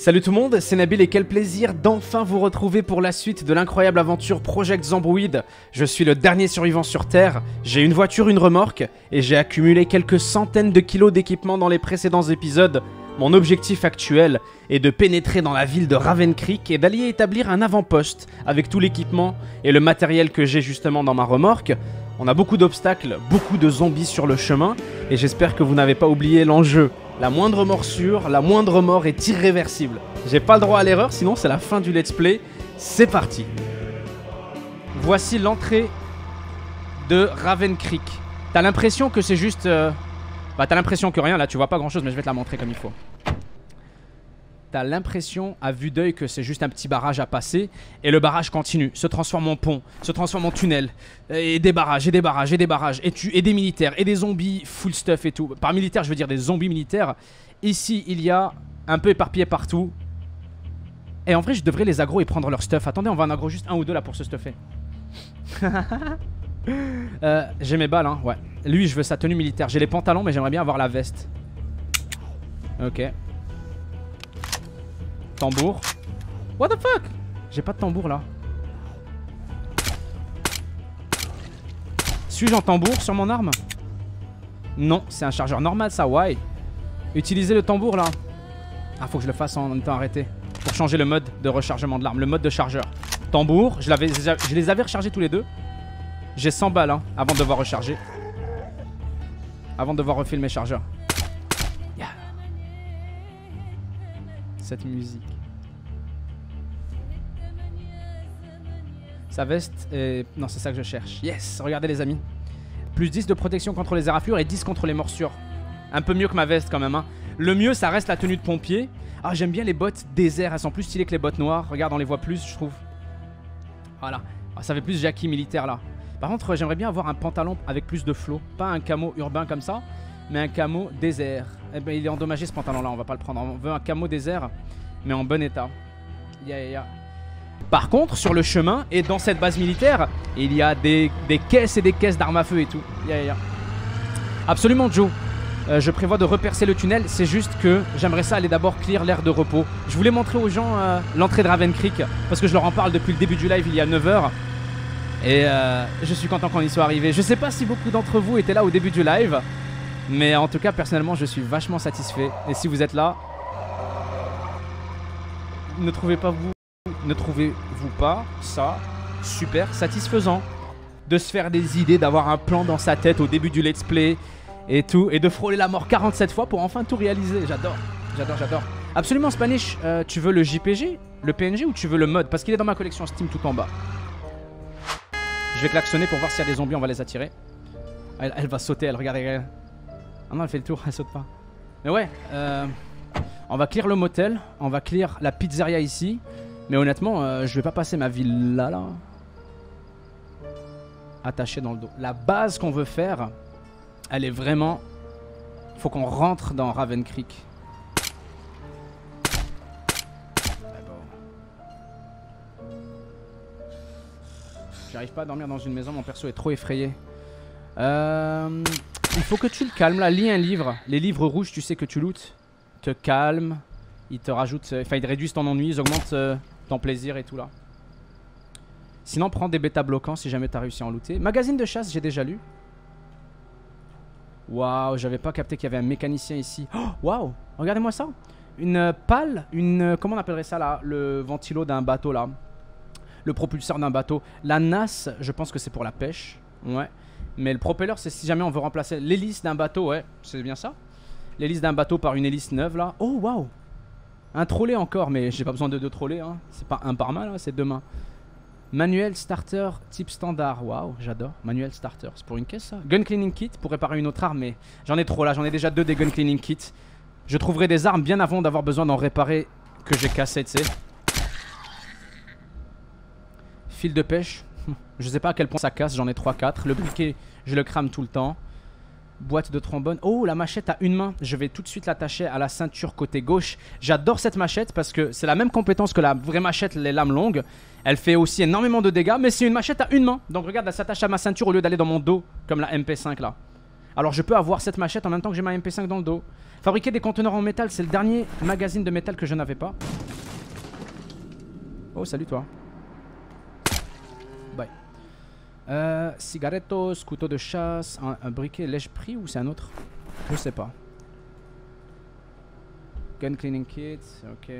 Salut tout le monde, c'est Nabil et quel plaisir d'enfin vous retrouver pour la suite de l'incroyable aventure Project Zambouid. Je suis le dernier survivant sur Terre, j'ai une voiture, une remorque, et j'ai accumulé quelques centaines de kilos d'équipement dans les précédents épisodes. Mon objectif actuel est de pénétrer dans la ville de Raven Creek et d'aller établir un avant-poste avec tout l'équipement et le matériel que j'ai justement dans ma remorque. On a beaucoup d'obstacles, beaucoup de zombies sur le chemin, et j'espère que vous n'avez pas oublié l'enjeu. La moindre morsure, la moindre mort est irréversible. J'ai pas le droit à l'erreur, sinon c'est la fin du let's play. C'est parti. Voici l'entrée de Raven Creek. T'as l'impression que c'est juste... euh, Bah t'as l'impression que rien, là tu vois pas grand chose, mais je vais te la montrer comme il faut. T'as l'impression à vue d'œil que c'est juste un petit barrage à passer et le barrage continue, se transforme en pont, se transforme en tunnel et des barrages et des barrages et des barrages et, tu, et des militaires et des zombies full stuff et tout. Par militaire, je veux dire des zombies militaires. Ici, il y a un peu éparpillé partout. Et en vrai, je devrais les aggro et prendre leur stuff. Attendez, on va en aggro juste un ou deux là pour se stuffer. Euh, J'ai mes balles, hein, ouais. Lui, je veux sa tenue militaire. J'ai les pantalons, mais j'aimerais bien avoir la veste. Ok. Tambour. What the fuck? J'ai pas de tambour là. Suis-je en tambour sur mon arme? Non, c'est un chargeur normal ça, why? Utilisez le tambour là. Ah, faut que je le fasse en étant arrêté. Pour changer le mode de rechargement de l'arme, le mode de chargeur. Tambour, je, les avais rechargés tous les deux. J'ai 100 balles hein, avant de devoir recharger. Avant de devoir refiler mes chargeurs. Cette musique. Sa veste est... Non, c'est ça que je cherche. Yes, regardez les amis. Plus 10 de protection contre les éraflures et 10 contre les morsures. Un peu mieux que ma veste quand même. Hein. Le mieux, ça reste la tenue de pompier. Ah, j'aime bien les bottes désert. Elles sont plus stylées que les bottes noires. Regarde, on les voit plus, je trouve. Voilà. Ah, ça fait plus Jackie militaire là. Par contre, j'aimerais bien avoir un pantalon avec plus de flow. Pas un camo urbain comme ça, mais un camo désert. Eh ben, il est endommagé ce pantalon là, on va pas le prendre. On veut un camo désert, mais en bon état. Par contre, sur le chemin et dans cette base militaire, il y a des, des caisses et des caisses d'armes à feu et tout. Absolument, Joe. Euh, je prévois de repercer le tunnel. C'est juste que j'aimerais ça aller d'abord clear l'air de repos. Je voulais montrer aux gens euh, l'entrée de Raven Creek parce que je leur en parle depuis le début du live il y a 9h. Et euh, je suis content qu'on y soit arrivé. Je sais pas si beaucoup d'entre vous étaient là au début du live, mais en tout cas, personnellement, je suis vachement satisfait. Et si vous êtes là, ne trouvez pas vous, ne trouvez-vous pas ça super satisfaisant de se faire des idées, d'avoir un plan dans sa tête au début du let's play et tout, et de frôler la mort 47 fois pour enfin tout réaliser. J'adore, j'adore, j'adore. Absolument, Spanish, euh, tu veux le JPG, le PNG ou tu veux le mode? Parce qu'il est dans ma collection Steam tout en bas. Je vais klaxonner pour voir s'il y a des zombies, on va les attirer. Elle, va sauter, elle regarde, regarde. Ah non, elle fait le tour, elle saute pas. Mais ouais, euh, on va clear le motel, on va clear la pizzeria ici. Mais honnêtement, euh, je vais pas passer ma vie là, là. Attaché dans le dos. La base qu'on veut faire, elle est vraiment... Faut qu'on rentre dans Raven Creek. J'arrive pas à dormir dans une maison, mon perso est trop effrayé. Euh, il faut que tu le calmes là, lis un livre. Les livres rouges, tu sais que tu lootes. Te calme, ils te rajoutent, enfin ils réduisent ton ennui, ils augmentent euh, ton plaisir et tout là. Sinon, prends des bêta bloquants si jamais t'as réussi à en looter. Magazine de chasse, j'ai déjà lu. Waouh, j'avais pas capté qu'il y avait un mécanicien ici. Oh, Waouh, regardez-moi ça. Une euh, pale, une. euh, Comment on appellerait ça là? Le ventilo d'un bateau là. Le propulseur d'un bateau. La nasse, je pense que c'est pour la pêche. Ouais. Mais le propeller, c'est si jamais on veut remplacer l'hélice d'un bateau, ouais, c'est bien ça. L'hélice d'un bateau par une hélice neuve là. Oh waouh Un trolley encore, mais j'ai pas besoin de deux trolley, hein. C'est pas un par main là, c'est deux mains. Manuel starter type standard, waouh, j'adore. Manuel starter, c'est pour une caisse ça Gun cleaning kit pour réparer une autre arme, mais j'en ai trop là, j'en ai déjà deux des gun cleaning kits. Je trouverai des armes bien avant d'avoir besoin d'en réparer que j'ai cassé, tu sais. Fil de pêche, je sais pas à quel point ça casse, j'en ai 3-4. Le briquet, je le crame tout le temps. Boîte de trombone. Oh, la machette à une main. Je vais tout de suite l'attacher à la ceinture côté gauche. J'adore cette machette parce que c'est la même compétence que la vraie machette, les lames longues. Elle fait aussi énormément de dégâts, mais c'est une machette à une main. Donc regarde, elle s'attache à ma ceinture au lieu d'aller dans mon dos, comme la MP5 là. Alors je peux avoir cette machette en même temps que j'ai ma MP5 dans le dos. Fabriquer des conteneurs en métal, c'est le dernier magazine de métal que je n'avais pas. Oh, salut toi. Euh, cigarettos, couteau de chasse, un, briquet lèche-prix ou c'est un autre? Je sais pas. Gun cleaning kit, ok.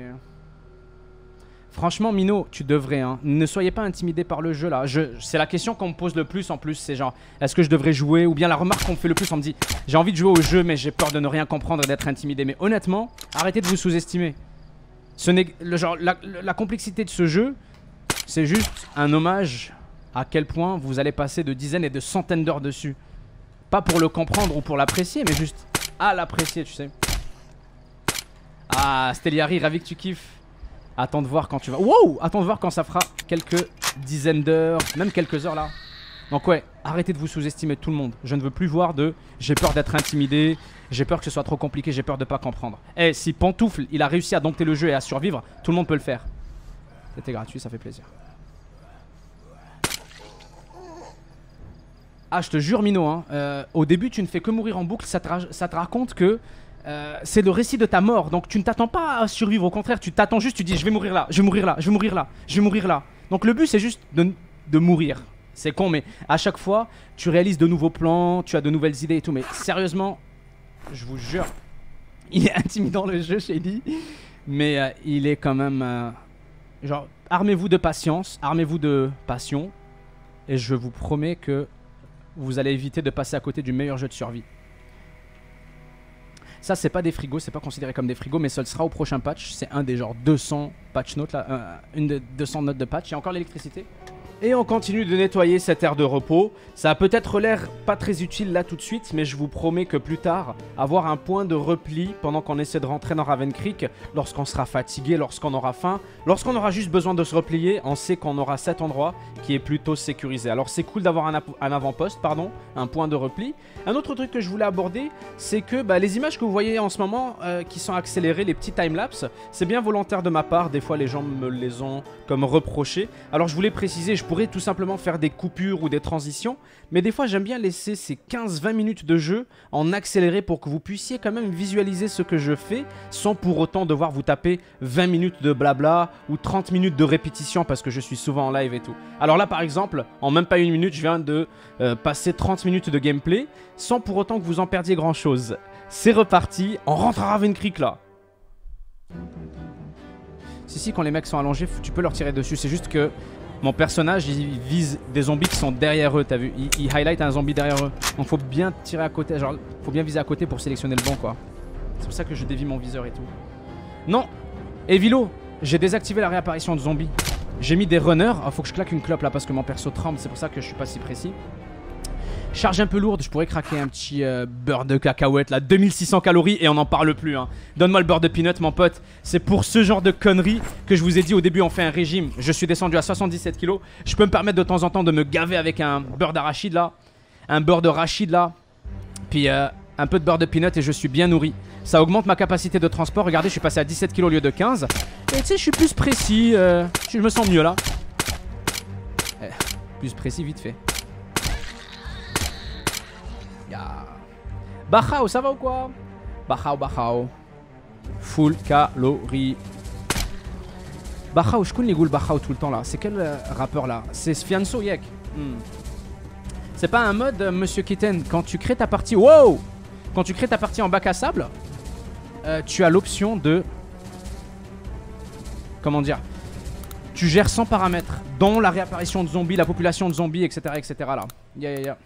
Franchement, Mino, tu devrais. Hein. Ne soyez pas intimidé par le jeu là. C'est la question qu'on me pose le plus en plus. C'est genre, est-ce que je devrais jouer Ou bien la remarque qu'on me fait le plus, on me dit, j'ai envie de jouer au jeu, mais j'ai peur de ne rien comprendre et d'être intimidé. Mais honnêtement, arrêtez de vous sous-estimer. Ce n'est genre, la, complexité de ce jeu, c'est juste un hommage à quel point vous allez passer de dizaines et de centaines d'heures dessus. Pas pour le comprendre ou pour l'apprécier, mais juste à l'apprécier, tu sais. Ah, Stelliari, ravi que tu kiffes. Attends de voir quand tu vas... Wow Attends de voir quand ça fera quelques dizaines d'heures, même quelques heures là. Donc ouais, arrêtez de vous sous-estimer tout le monde. Je ne veux plus voir de j'ai peur d'être intimidé, j'ai peur que ce soit trop compliqué, j'ai peur de pas comprendre. Eh, si Pantoufle, il a réussi à dompter le jeu et à survivre, tout le monde peut le faire. C'était gratuit, ça fait plaisir. Ah, je te jure, Mino, hein, euh, au début, tu ne fais que mourir en boucle. Ça te raconte que euh, c'est le récit de ta mort. Donc tu ne t'attends pas à survivre. Au contraire, tu t'attends juste, tu dis je vais mourir là, je vais mourir là, je vais mourir là, je vais mourir là. Donc le but c'est juste de, mourir. C'est con, mais à chaque fois, tu réalises de nouveaux plans, tu as de nouvelles idées et tout. Mais sérieusement, je vous jure, il est intimidant le jeu, Shady. Mais euh, il est quand même. Genre, armez-vous de patience, armez-vous de passion. Et je vous promets que vous allez éviter de passer à côté du meilleur jeu de survie. Ça, c'est pas des frigos, c'est pas considéré comme des frigos, mais ça le sera au prochain patch. C'est un des genre 200 patch notes, là, une de 200 notes de patch. Il y a encore l'électricité. Et on continue de nettoyer cette aire de repos. Ça a peut-être l'air pas très utile là tout de suite, mais je vous promets que plus tard, avoir un point de repli pendant qu'on essaie de rentrer dans Raven Creek, lorsqu'on sera fatigué, lorsqu'on aura faim, lorsqu'on aura juste besoin de se replier, on sait qu'on aura cet endroit qui est plutôt sécurisé. Alors c'est cool d'avoir un, avant-poste, pardon, un point de repli. Un autre truc que je voulais aborder, c'est que bah, les images que vous voyez en ce moment, euh, qui sont accélérées, les petits timelapse, c'est bien volontaire de ma part. Des fois, les gens me les ont comme reproché. Alors je voulais préciser, je pourrais tout simplement faire des coupures ou des transitions, mais des fois j'aime bien laisser ces 15-20 minutes de jeu en accéléré pour que vous puissiez quand même visualiser ce que je fais sans pour autant devoir vous taper 20 minutes de blabla ou 30 minutes de répétition parce que je suis souvent en live et tout. Alors là par exemple, en même pas une minute, je viens de euh, passer 30 minutes de gameplay sans pour autant que vous en perdiez grand chose. C'est reparti, on rentre à Raven Creek là. Si, si, quand les mecs sont allongés, tu peux leur tirer dessus. C'est juste que mon personnage, il vise des zombies qui sont derrière eux, t'as vu il, highlight un zombie derrière eux. Donc faut bien tirer à côté, genre, faut bien viser à côté pour sélectionner le bon, quoi. C'est pour ça que je dévie mon viseur et tout. Non Evilo J'ai désactivé la réapparition de zombies. J'ai mis des runners. Ah, faut que je claque une clope là parce que mon perso tremble, c'est pour ça que je suis pas si précis. Charge un peu lourde, je pourrais craquer un petit euh, beurre de cacahuète là, 2600 calories et on n'en parle plus. Hein. Donne-moi le beurre de peanut, mon pote. C'est pour ce genre de conneries que je vous ai dit au début, on fait un régime. Je suis descendu à 77 kilos. Je peux me permettre de temps en temps de me gaver avec un beurre d'arachide là, un beurre de rachid là, puis euh, un peu de beurre de peanut et je suis bien nourri. Ça augmente ma capacité de transport. Regardez, je suis passé à 17 kilos au lieu de 15. Et tu sais, je suis plus précis. Euh, je me sens mieux là. Eh, plus précis, vite fait. Bachao, ça va ou quoi? Bachao, Bachao. Full calories. Bachao, je connais le Bachao tout le temps là. C'est quel euh, rappeur là? C'est Sfianso Yek. Hmm. C'est pas un mode, euh, monsieur Kitten. Quand tu crées ta partie. Wow Quand tu crées ta partie en bac à sable, euh, tu as l'option de. Comment dire Tu gères 100 paramètres, dont la réapparition de zombies, la population de zombies, etc. etc. là. Yeah, yeah, yeah.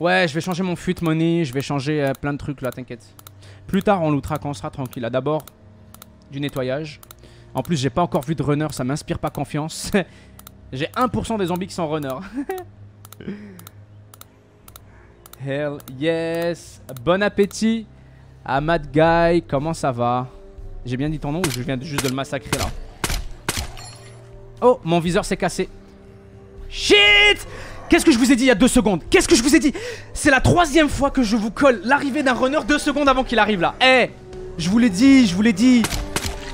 Ouais, je vais changer mon fuite money, je vais changer euh, plein de trucs là, t'inquiète. Plus tard, on lootera quand on sera tranquille. Là, d'abord, du nettoyage. En plus, j'ai pas encore vu de runner, ça m'inspire pas confiance. j'ai 1% des zombies qui sont runners. Hell yes. Bon appétit. Ahmad Guy, comment ça va? J'ai bien dit ton nom ou je viens juste de le massacrer là? Oh, mon viseur s'est cassé. Shit Qu'est-ce que je vous ai dit il y a deux secondes? Qu'est-ce que je vous ai dit? C'est la troisième fois que je vous colle l'arrivée d'un runner deux secondes avant qu'il arrive là. Eh Je vous l'ai dit, je vous l'ai dit.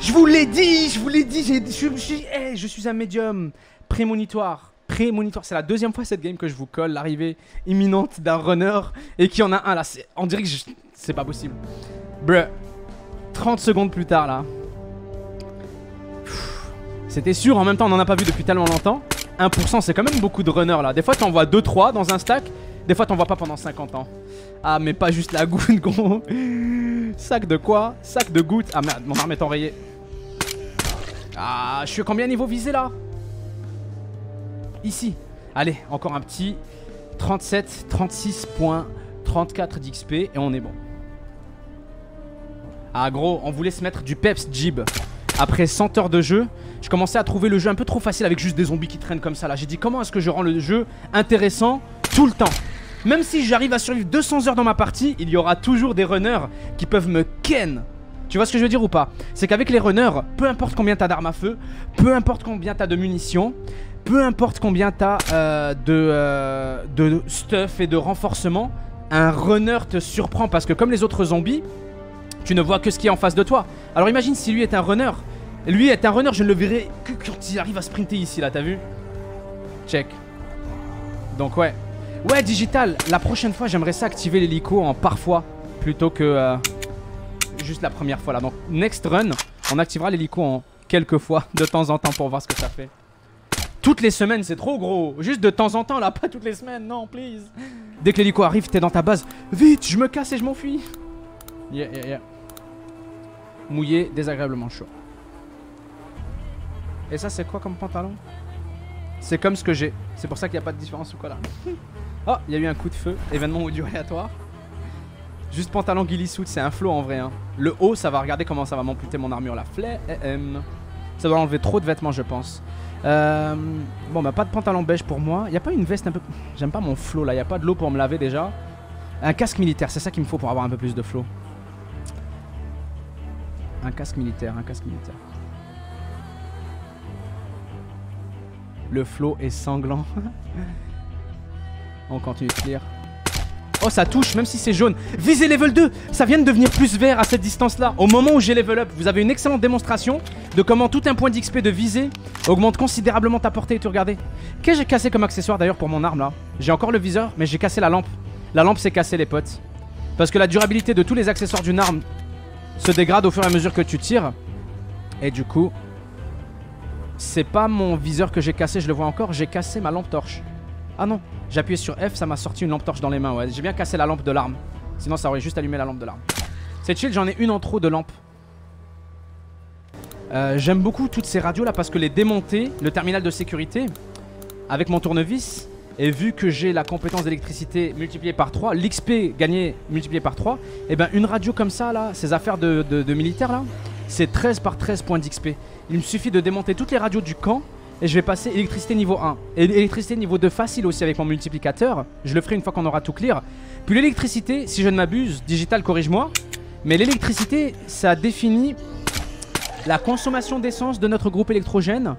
Je vous l'ai dit, je vous l'ai dit. Je, suis, eh, je suis un médium prémonitoire. prémonitoire. C'est la deuxième fois cette game que je vous colle l'arrivée imminente d'un runner et qu'il y en a un là. On dirait que c'est pas possible. Bruh. 30 secondes plus tard là. C'était sûr, en même temps on en a pas vu depuis tellement longtemps. 1% c'est quand même beaucoup de runners là. Des fois t'en vois 2-3 dans un stack, des fois t'en vois pas pendant 50 ans. Ah mais pas juste la goutte gros. Sac de quoi? Sac de goutte. Ah merde, mon arme est enrayée. Ah, je suis combien niveau visé là? Ici. Allez, encore un petit 37, 36.34 d'XP et on est bon. Ah gros, on voulait se mettre du peps jib. Après 100 heures de jeu, je commençais à trouver le jeu un peu trop facile avec juste des zombies qui traînent comme ça là. J'ai dit comment est-ce que je rends le jeu intéressant tout le temps? Même si j'arrive à survivre 200 heures dans ma partie, il y aura toujours des runners qui peuvent me ken. Tu vois ce que je veux dire ou pas? C'est qu'avec les runners, peu importe combien t'as d'armes à feu, peu importe combien t'as de munitions, peu importe combien t'as euh, de, euh, de stuff et de renforcement, un runner te surprend. Parce que comme les autres zombies, tu ne vois que ce qui est en face de toi. Alors imagine si lui est un runner. Lui est un runner, je ne le verrai que quand il arrive à sprinter ici, là, t'as vu? Check. Donc ouais. Ouais, digital, la prochaine fois, j'aimerais ça activer l'hélico en parfois, plutôt que euh, juste la première fois, là. Donc, next run, on activera l'hélico en quelques fois, de temps en temps, pour voir ce que ça fait. Toutes les semaines, c'est trop gros. Juste de temps en temps, là, pas toutes les semaines, non, please. Dès que l'hélico arrive, t'es dans ta base. Vite, je me casse et je m'enfuis. Yeah, yeah, yeah. Mouillé, désagréablement chaud. Et ça, c'est quoi comme pantalon? C'est comme ce que j'ai. C'est pour ça qu'il n'y a pas de différence ou quoi là. oh, il y a eu un coup de feu. Événement audio aléatoire. Juste pantalon ghillie suit, c'est un flow en vrai. Hein. Le haut, ça va regarder comment ça va m'amputer mon armure. La flemme. Ça doit enlever trop de vêtements, je pense. Euh, bon, bah, pas de pantalon beige pour moi. N'y a pas une veste un peu. J'aime pas mon flow là. N'y a pas de l'eau pour me laver déjà. Un casque militaire, c'est ça qu'il me faut pour avoir un peu plus de flow. Un casque militaire, un casque militaire. Le flow est sanglant. On continue de clear. Oh, ça touche, même si c'est jaune. Visez level 2 Ça vient de devenir plus vert à cette distance-là. Au moment où j'ai level up, vous avez une excellente démonstration de comment tout un point d'XP de visée augmente considérablement ta portée. Et tu regardez. Qu'est-ce que j'ai cassé comme accessoire d'ailleurs pour mon arme là? J'ai encore le viseur, mais j'ai cassé la lampe. La lampe s'est cassée, les potes. Parce que la durabilité de tous les accessoires d'une arme se dégrade au fur et à mesure que tu tires. Et du coup, c'est pas mon viseur que j'ai cassé, je le vois encore, j'ai cassé ma lampe torche. Ah non, j'ai appuyé sur F, ça m'a sorti une lampe torche dans les mains, ouais. J'ai bien cassé la lampe de l'arme. Sinon, ça aurait juste allumé la lampe de l'arme. C'est chill, j'en ai une en trop de lampes. Euh, j'aime beaucoup toutes ces radios là parce que les démonter, le terminal de sécurité, avec mon tournevis, et vu que j'ai la compétence d'électricité multipliée par 3, l'XP gagné multiplié par 3, et eh ben une radio comme ça là, ces affaires de, de, militaires là, c'est 13 par 13 points d'XP. Il me suffit de démonter toutes les radios du camp et je vais passer électricité niveau 1. Et électricité niveau 2 facile aussi avec mon multiplicateur. Je le ferai une fois qu'on aura tout clear. Puis l'électricité, si je ne m'abuse, digital corrige-moi. Mais l'électricité, ça définit la consommation d'essence de notre groupe électrogène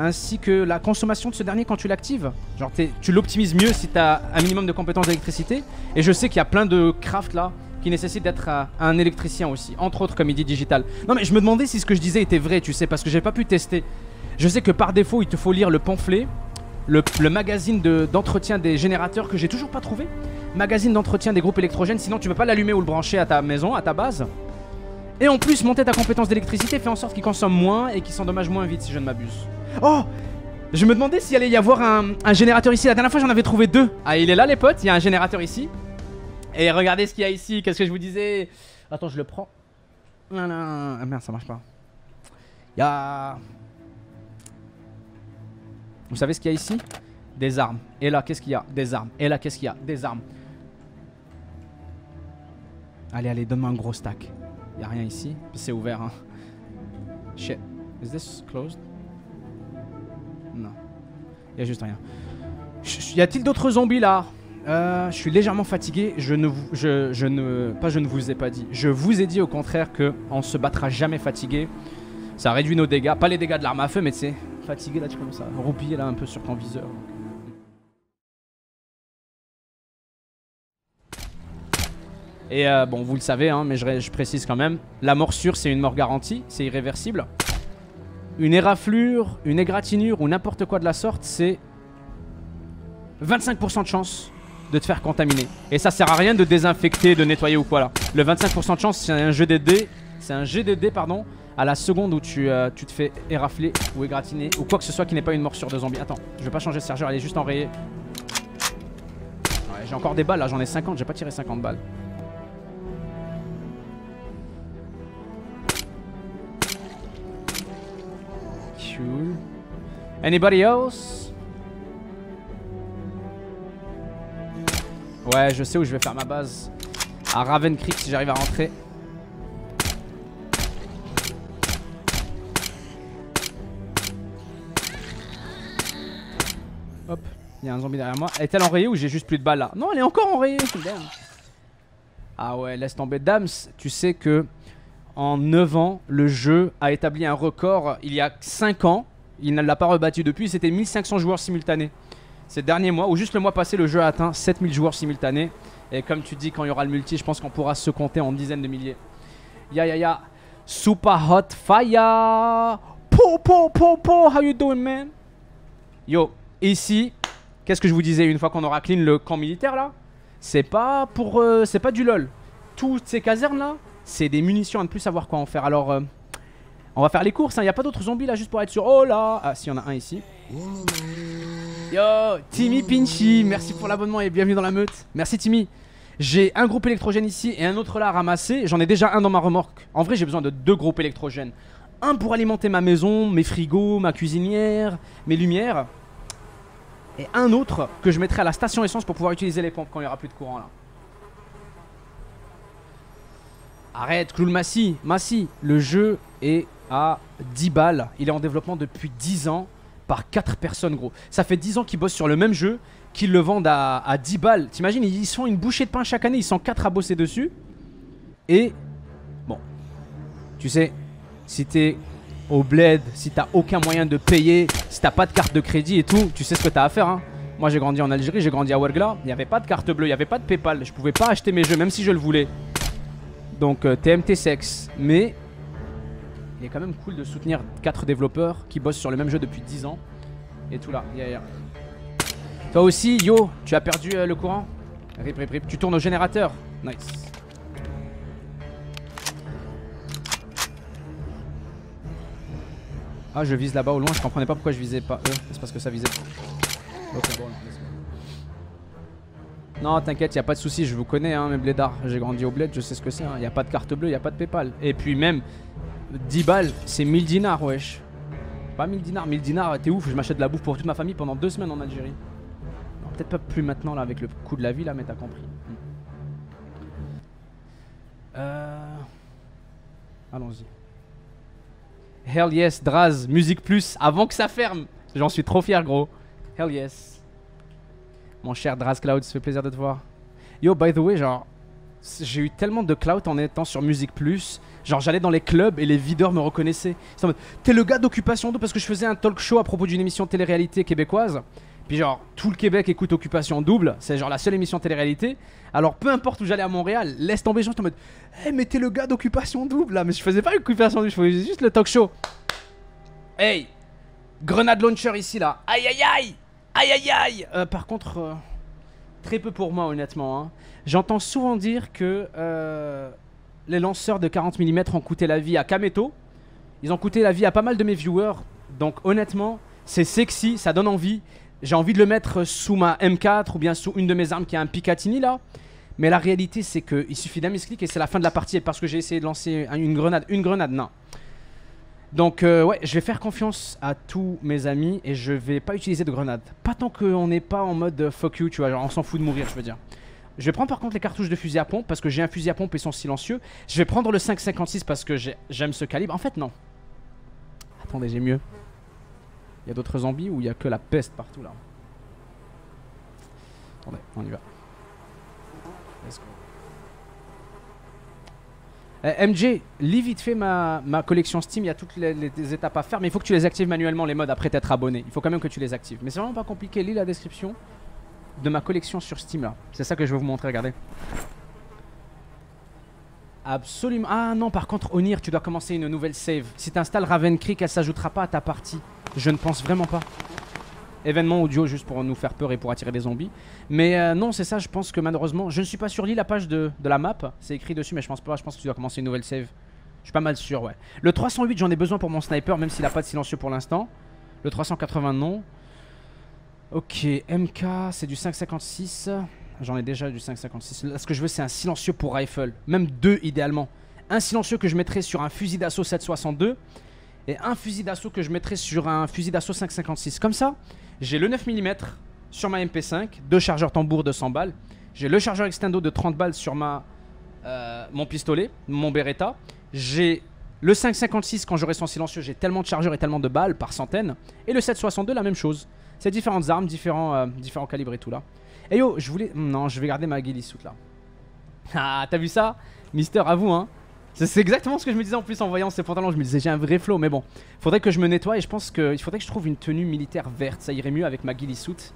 ainsi que la consommation de ce dernier quand tu l'actives. Genre tu l'optimises mieux si tu as un minimum de compétences d'électricité. Et je sais qu'il y a plein de craft là qui nécessitent d'être un électricien aussi, entre autres comme il dit digital. Non mais je me demandais si ce que je disais était vrai, tu sais, parce que j'ai pas pu tester. Je sais que par défaut il te faut lire le pamphlet, le, magazine d'entretien des générateurs que j'ai toujours pas trouvé. Magazine d'entretien des groupes électrogènes, sinon tu peux pas l'allumer ou le brancher à ta maison, à ta base. Et en plus, monter ta compétence d'électricité fait en sorte qu'il consomme moins et qu'il s'endommage moins vite si je ne m'abuse. Oh Je me demandais s'il allait y avoir un, générateur ici. La dernière fois, j'en avais trouvé deux. Ah, il est là, les potes. Il y a un générateur ici. Et regardez ce qu'il y a ici. Qu'est-ce que je vous disais? Attends, je le prends. Ah merde, ça marche pas. Il y a. Vous savez ce qu'il y a ici? Des armes. Et là, qu'est-ce qu'il y a? Des armes. Et là, qu'est-ce qu'il y a? Des armes. Allez, allez, donne-moi un gros stack. Il a rien ici. C'est ouvert, hein. Shit. Is this closed? Il y a juste rien. Y a-t-il d'autres zombies là? Euh, Je suis légèrement fatigué. Je ne, vous, ai pas dit. Je vous ai dit au contraire que on se battra jamais fatigué. Ça réduit nos dégâts, pas les dégâts de l'arme à feu, mais tu fatigué là, tu commences à roupiller là un peu sur ton viseur. Et euh, bon, vous le savez, hein, mais je, je précise quand même, la morsure c'est une mort garantie, c'est irréversible. Une éraflure, une égratignure ou n'importe quoi de la sorte, c'est 25% de chance de te faire contaminer. Et ça sert à rien de désinfecter, de nettoyer ou quoi là. Le 25% de chance, c'est un jeu de c'est un GDD pardon, à la seconde où tu, euh, te fais érafler ou égratigner ou quoi que ce soit qui n'est pas une morsure de zombie. Attends, je vais pas changer de sergeur, elle est juste enrayée. J'ai encore des balles là, j'en ai 50, j'ai pas tiré 50 balles. Anybody else? Ouais, je sais où je vais faire ma base. À Raven Creek si j'arrive à rentrer. Hop, il y a un zombie derrière moi. Est-elle enrayée ou j'ai juste plus de balles là? Non, elle est encore enrayée. Ah ouais, laisse tomber. Dams, tu sais que en 9 ans, le jeu a établi un record il y a 5 ans. Il ne l'a pas rebattu depuis. C'était 1500 joueurs simultanés. Ces derniers mois, ou juste le mois passé, le jeu a atteint 7000 joueurs simultanés. Et comme tu dis, quand il y aura le multi, je pense qu'on pourra se compter en dizaines de milliers. Ya ya ya. Super hot fire. Po po po po. How you doing, man? Yo, ici, qu'est-ce que je vous disais une fois qu'on aura clean le camp militaire là? C'est pas pour. Euh, c'est pas du lol. Toutes ces casernes là, c'est des munitions à ne plus savoir quoi en faire. Alors, euh, on va faire les courses. Il hein. n'y a pas d'autres zombies là juste pour être sûr. Oh là Ah, si, y en a un ici. Yo, Timmy Pinchy, merci pour l'abonnement et bienvenue dans la meute. Merci Timmy. J'ai un groupe électrogène ici et un autre là à ramasser. J'en ai déjà un dans ma remorque. En vrai, j'ai besoin de deux groupes électrogènes. Un pour alimenter ma maison, mes frigos, ma cuisinière, mes lumières. Et un autre que je mettrai à la station essence pour pouvoir utiliser les pompes quand il n'y aura plus de courant là. Arrête, Cloul Massi. Massi, le jeu est à 10 balles. Il est en développement depuis 10 ans par 4 personnes, gros. Ça fait 10 ans qu'ils bossent sur le même jeu, qu'ils le vendent à, à 10 balles. T'imagines, ils font une bouchée de pain chaque année, ils sont 4 à bosser dessus. Et, bon, tu sais, si t'es au bled, si t'as aucun moyen de payer, si t'as pas de carte de crédit et tout, tu sais ce que t'as à faire, hein. Moi j'ai grandi en Algérie, j'ai grandi à Ouargla, il n'y avait pas de carte bleue, il n'y avait pas de Paypal, je pouvais pas acheter mes jeux même si je le voulais. Donc euh, TMT Sex, mais il est quand même cool de soutenir 4 développeurs qui bossent sur le même jeu depuis 10 ans. Et tout là, Toi aussi, yo, tu as perdu euh, le courant? Rip, rip, rip. Tu tournes au générateur. Nice. Ah, je vise là-bas au loin. Je comprenais pas pourquoi je visais pas eux. C'est parce que ça visait. Non, t'inquiète, y a pas de souci. Je vous connais, hein, mes blédards. J'ai grandi au bled, je sais ce que c'est. Hein. A pas de carte bleue, y a pas de PayPal. Et puis même, 10 balles, c'est 1000 dinars, wesh. Pas 1000 dinars, 1000 dinars, t'es ouf, je m'achète de la bouffe pour toute ma famille pendant deux semaines en Algérie. Peut-être pas plus maintenant là avec le coût de la vie là, mais t'as compris. Hmm. Euh... Allons-y. Hell yes, Draz, musique plus, avant que ça ferme. J'en suis trop fier, gros. Hell yes. Mon cher Draz Cloud, ça fait plaisir de te voir. Yo, by the way, genre, j'ai eu tellement de clout en étant sur Musique Plus. Genre, j'allais dans les clubs et les videurs me reconnaissaient. T'es le gars d'Occupation Double parce que je faisais un talk show à propos d'une émission télé-réalité québécoise. Puis, genre, tout le Québec écoute Occupation Double. C'est genre la seule émission télé-réalité. Alors, peu importe où j'allais à Montréal, laisse tomber, gens, en mode hey, mais t'es le gars d'Occupation Double là. Mais je faisais pas Occupation Double, je faisais juste le talk show. Hey, grenade launcher ici là. Aïe aïe aïe, aïe aïe aïe. Euh, par contre. Euh, Très peu pour moi, honnêtement. Hein. J'entends souvent dire que euh, les lanceurs de 40 mm ont coûté la vie à Kameto. Ils ont coûté la vie à pas mal de mes viewers. Donc, honnêtement, c'est sexy, ça donne envie. J'ai envie de le mettre sous ma M4 ou bien sous une de mes armes qui a un Picatinny là. Mais la réalité, c'est qu'il suffit d'un misclick et c'est la fin de la partie. Parce que j'ai essayé de lancer une grenade. Une grenade, non. Donc euh, ouais, je vais faire confiance à tous mes amis et je vais pas utiliser de grenades. Pas tant qu'on n'est pas en mode fuck you, tu vois, genre on s'en fout de mourir, je veux dire. Je vais prendre par contre les cartouches de fusil à pompe parce que j'ai un fusil à pompe et sont silencieux. Je vais prendre le 5.56 parce que j'aime ce calibre. En fait, non. Attendez, j'ai mieux. Il y a d'autres zombies ou il y a que la peste partout là? Attendez, on y va. Let's go. Euh, MJ, lis vite fait ma, collection Steam, il y a toutes les, étapes à faire, mais il faut que tu les actives manuellement les modes après t'être abonné. Il faut quand même que tu les actives. Mais c'est vraiment pas compliqué, lis la description de ma collection sur Steam là. C'est ça que je vais vous montrer, regardez. Absolument. Ah non, par contre, Onir, tu dois commencer une nouvelle save. Si tu installes Raven Creek, elle s'ajoutera pas à ta partie. Je ne pense vraiment pas. Événement audio juste pour nous faire peur et pour attirer des zombies. Mais euh, non, c'est ça, je pense que malheureusement, je ne suis pas sur l'île, la page de, de la map, c'est écrit dessus, mais je pense pas, je pense que tu dois commencer une nouvelle save. Je suis pas mal sûr, ouais. Le 308, j'en ai besoin pour mon sniper, même s'il a pas de silencieux pour l'instant. Le 380, non. Ok, MK, c'est du 556. J'en ai déjà du 556. Là, ce que je veux, c'est un silencieux pour rifle. Même deux, idéalement. Un silencieux que je mettrais sur un fusil d'assaut 762. Et un fusil d'assaut que je mettrais sur un fusil d'assaut 556. Comme ça, j'ai le 9 mm sur ma MP5. Deux chargeurs tambour de 100 balles. J'ai le chargeur extendo de 30 balles sur ma, euh, mon pistolet, mon Beretta. J'ai le 5.56 quand j'aurai son silencieux, j'ai tellement de chargeurs et tellement de balles par centaines. Et le 7.62 la même chose. C'est différentes armes, différents, euh, différents calibres et tout là. Et yo, je voulais... Non, je vais garder ma ghillie là. Ah, t'as vu ça? Mister, à vous hein. C'est exactement ce que je me disais en plus en voyant ces pantalons. Je me disais, j'ai un vrai flow, mais bon. Faudrait que je me nettoie et je pense qu'il faudrait que je trouve une tenue militaire verte. Ça irait mieux avec ma ghillie suit.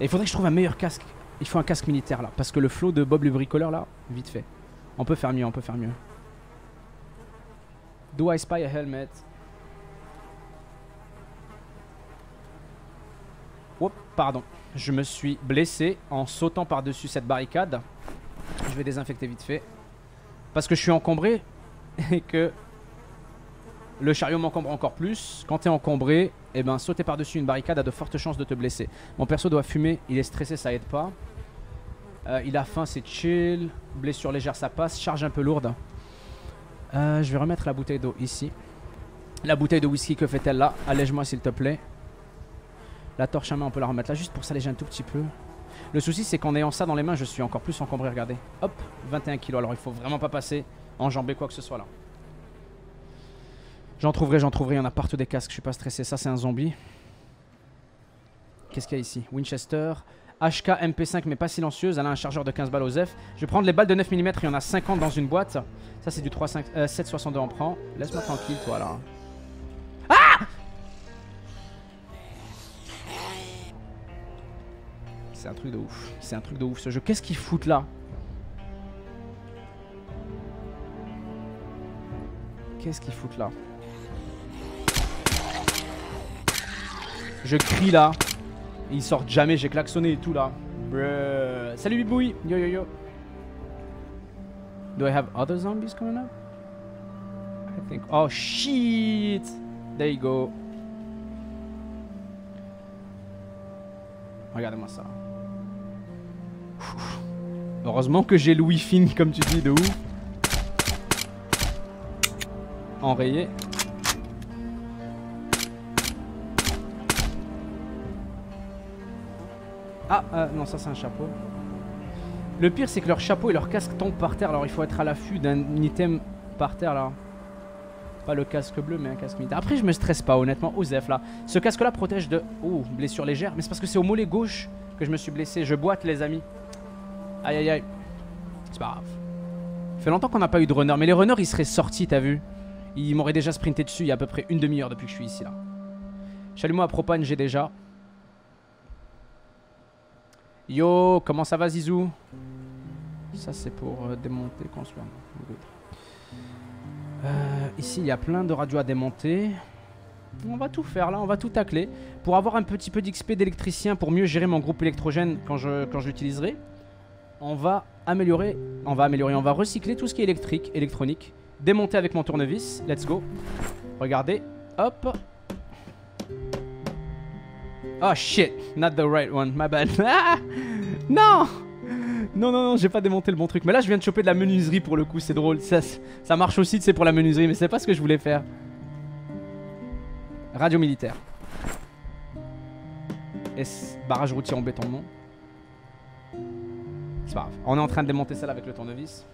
Et il faudrait que je trouve un meilleur casque. Il faut un casque militaire là. Parce que le flow de Bob le bricoleur là, vite fait. On peut faire mieux, on peut faire mieux. Do I spy a helmet? Oups, pardon. Je me suis blessé en sautant par-dessus cette barricade. Je vais désinfecter vite fait. Parce que je suis encombré et que le chariot m'encombre encore plus. Quand t'es encombré, eh ben sauter par-dessus une barricade a de fortes chances de te blesser. Mon perso doit fumer, il est stressé, ça aide pas. Euh, il a faim, c'est chill. Blessure légère, ça passe. Charge un peu lourde. Euh, je vais remettre la bouteille d'eau ici. La bouteille de whisky, que fait-elle là? Allège-moi s'il te plaît. La torche à main, on peut la remettre là juste pour s'alléger un tout petit peu. Le souci, c'est qu'en ayant ça dans les mains, je suis encore plus encombré. Regardez. Hop, 21 kilos. Alors il faut vraiment pas passer enjamber quoi que ce soit là. J'en trouverai, j'en trouverai. Il y en a partout des casques. Je suis pas stressé. Ça, c'est un zombie. Qu'est-ce qu'il y a ici? Winchester. HK MP5 mais pas silencieuse, elle a un chargeur de 15 balles aux F. Je vais prendre les balles de 9 mm, il y en a 50 dans une boîte. Ça c'est du 3, 5, euh, 7,62 on prend. Laisse-moi tranquille toi là. C'est un truc de ouf. C'est un truc de ouf ce jeu. Qu'est-ce qu'ils foutent là? Qu'est-ce qu'ils foutent là? Je crie là. Ils sortent jamais, j'ai klaxonné et tout là. Salut Biboui Yo yo yo. Do I have other zombies coming up? I think. Oh shit! There you go. Regardez-moi ça. Heureusement que j'ai Louis Finn comme tu dis de ouf. Enrayé. Ah, euh, non, ça c'est un chapeau. Le pire, c'est que leur chapeau et leur casque tombent par terre. Alors il faut être à l'affût d'un item par terre là. Pas le casque bleu, mais un casque militaire. Après, je me stresse pas, honnêtement. Osef là. Ce casque là protège de. Oh, blessure légère. Mais c'est parce que c'est au mollet gauche que je me suis blessé. Je boite, les amis. Aïe aïe aïe. C'est pas grave. Fait longtemps qu'on n'a pas eu de runner. Mais les runners, ils seraient sortis, t'as vu? Ils m'auraient déjà sprinté dessus il y a à peu près une demi-heure depuis que je suis ici là. Chalumeau à propane, j'ai déjà. Yo, comment ça va Zizou? Ça c'est pour euh, démonter, construire. Euh, ici il y a plein de radios à démonter. On va tout faire là, on va tout tacler. Pour avoir un petit peu d'XP d'électricien pour mieux gérer mon groupe électrogène quand quand je l'utiliserai. On va améliorer, on va améliorer, on va recycler tout ce qui est électrique, électronique. Démonter avec mon tournevis, let's go. Regardez, hop, Oh shit, not the right one, my bad. Ah non Non, non, non, j'ai pas démonté le bon truc. Mais là, je viens de choper de la menuiserie pour le coup, c'est drôle. Ça, ça marche aussi, c'est pour la menuiserie, mais c'est pas ce que je voulais faire. Radio militaire. S barrage routier en béton, non On est en train de démonter ça avec le tournevis.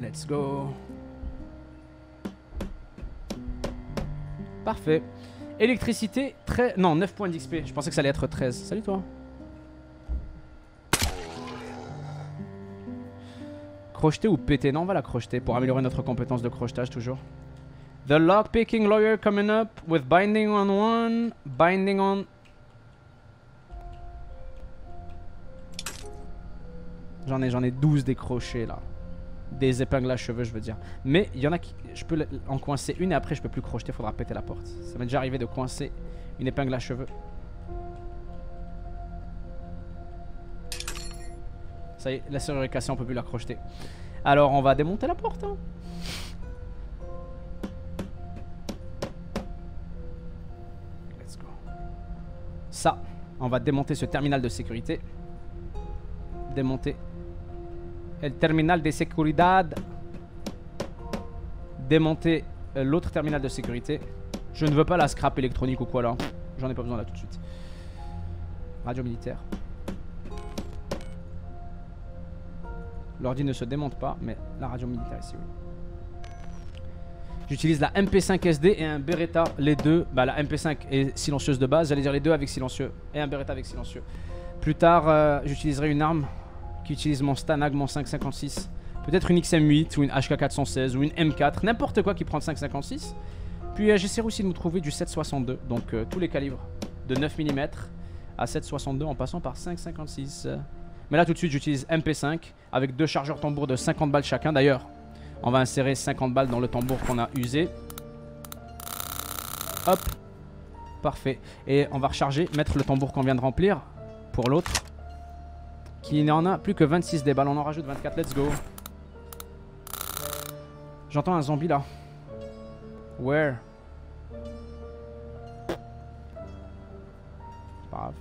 Let's go. Parfait. Électricité, très... Non, 9 points d'XP. Je pensais que ça allait être 13. Salut toi. Crocheter ou péter? Non, on va la crocheter pour améliorer notre compétence de crochetage toujours. The lockpicking lawyer coming up with binding on one, binding on... J'en ai, j'en ai 12 décrochés là. Des épingles à cheveux, je veux dire. Mais il y en a qui. Je peux en coincer une et après je peux plus crocheter, faudra péter la porte. Ça m'est déjà arrivé de coincer une épingle à cheveux. Ça y est, la serrure est cassée, on peut plus la crocheter. Alors on va démonter la porte. Hein. Let's go. Ça, on va démonter ce terminal de sécurité. Démonter. Le terminal de sécurité. Démonter euh, l'autre terminal de sécurité. Je ne veux pas la scrap électronique ou quoi là. J'en ai pas besoin là tout de suite. Radio militaire. L'ordi ne se démonte pas, mais la radio militaire ici, oui. J'utilise la MP5 SD et un Beretta, les deux. Bah, la MP5 est silencieuse de base, j'allais dire les deux avec silencieux et un Beretta avec silencieux. Plus tard, euh, j'utiliserai une arme qui utilise mon Stanag, mon 5.56. Peut-être une XM8 ou une HK416 ou une M4, n'importe quoi qui prend 5.56. Puis euh, j'essaierai aussi de nous trouver du 7.62, donc euh, tous les calibres de 9 mm à 7.62 en passant par 5.56. Mais là tout de suite j'utilise MP5 avec deux chargeurs tambour de 50 balles chacun. D'ailleurs, on va insérer 50 balles dans le tambour qu'on a usé. Hop. Parfait. Et on va recharger, mettre le tambour qu'on vient de remplir pour l'autre. Qui n'en a plus que 26 des balles. On en rajoute 24. Let's go. J'entends un zombie là. Where? Pas grave.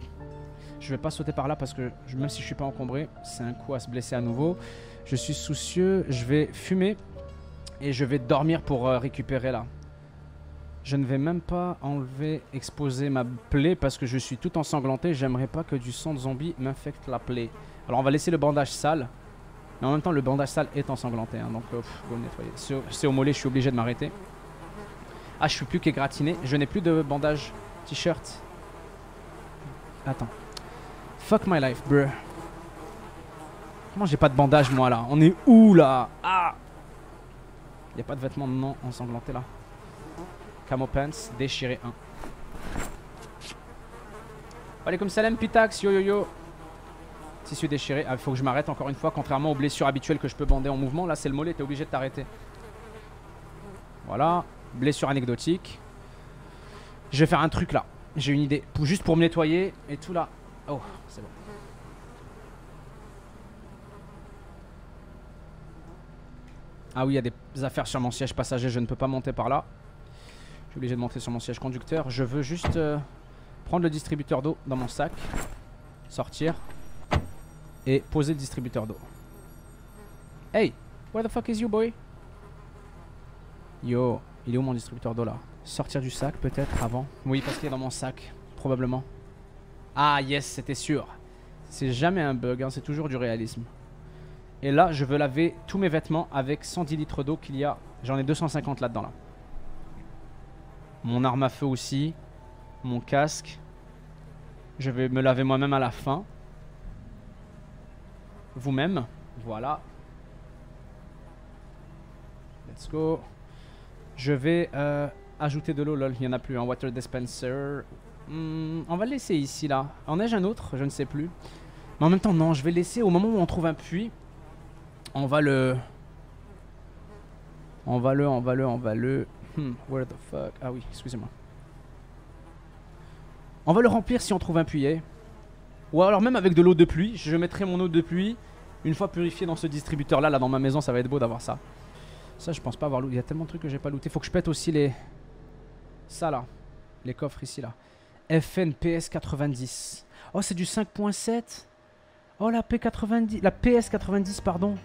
Je vais pas sauter par là parce que même si je suis pas encombré, c'est un coup à se blesser à nouveau. Je suis soucieux, je vais fumer et je vais dormir pour euh, récupérer là. Je ne vais même pas enlever, exposer ma plaie parce que je suis tout ensanglanté. J'aimerais pas que du sang de zombie m'infecte la plaie. Alors on va laisser le bandage sale. Mais en même temps le bandage sale est ensanglanté. Hein, donc euh, faut le nettoyer. C'est au mollet, je suis obligé de m'arrêter. Ah je suis plus qu'égratigné. Je n'ai plus de bandage t-shirt. Attends. Fuck my life, bruh. Comment j'ai pas de bandage, moi, là? On est où, là? Ah Y a pas de vêtements non ensanglantés, là. Camo pants, déchiré 1. Allez, comme Salem, Pitax, yo yo yo. Tissu déchiré. Ah, il faut que je m'arrête encore une fois, contrairement aux blessures habituelles que je peux bander en mouvement. Là, c'est le mollet, t'es obligé de t'arrêter. Voilà. Blessure anecdotique. Je vais faire un truc là. J'ai une idée. juste pour me nettoyer et tout là. Oh, c'est bon. Ah oui, il y a des affaires sur mon siège passager, je ne peux pas monter par là. Je suis obligé de monter sur mon siège conducteur. Je veux juste euh, prendre le distributeur d'eau dans mon sac, sortir et poser le distributeur d'eau. Hey, where the fuck is you boy? Yo, il est où mon distributeur d'eau là? Sortir du sac peut-être avant? Oui, parce qu'il est dans mon sac, probablement. Ah yes, c'était sûr. C'est jamais un bug, hein, c'est toujours du réalisme. Et là, je veux laver tous mes vêtements avec 110 litres d'eau qu'il y a. J'en ai 250 là-dedans là. Mon arme à feu aussi. Mon casque. Je vais me laver moi-même à la fin. Vous-même. Voilà. Let's go. Je vais euh, ajouter de l'eau, lol. Il n'y en a plus. Un water dispenser. Hmm, on va le laisser ici, là. En ai-je un autre Je ne sais plus. Mais en même temps, non. Je vais laisser au moment où on trouve un puits. On va le... On va le, on va le, on va le... Hmm, where the fuck? Ah oui, excusez-moi. On va le remplir si on trouve un puits. Ou alors même avec de l'eau de pluie. Je mettrai mon eau de pluie une fois purifiée dans ce distributeur là. Là dans ma maison ça va être beau d'avoir ça. Ça je pense pas avoir looté. Il y a tellement de trucs que j'ai pas looté. Faut que je pète aussi les... Ça là. Les coffres ici là. FN PS90. Oh, c'est du 5.7. Oh, la P90. La PS90, pardon.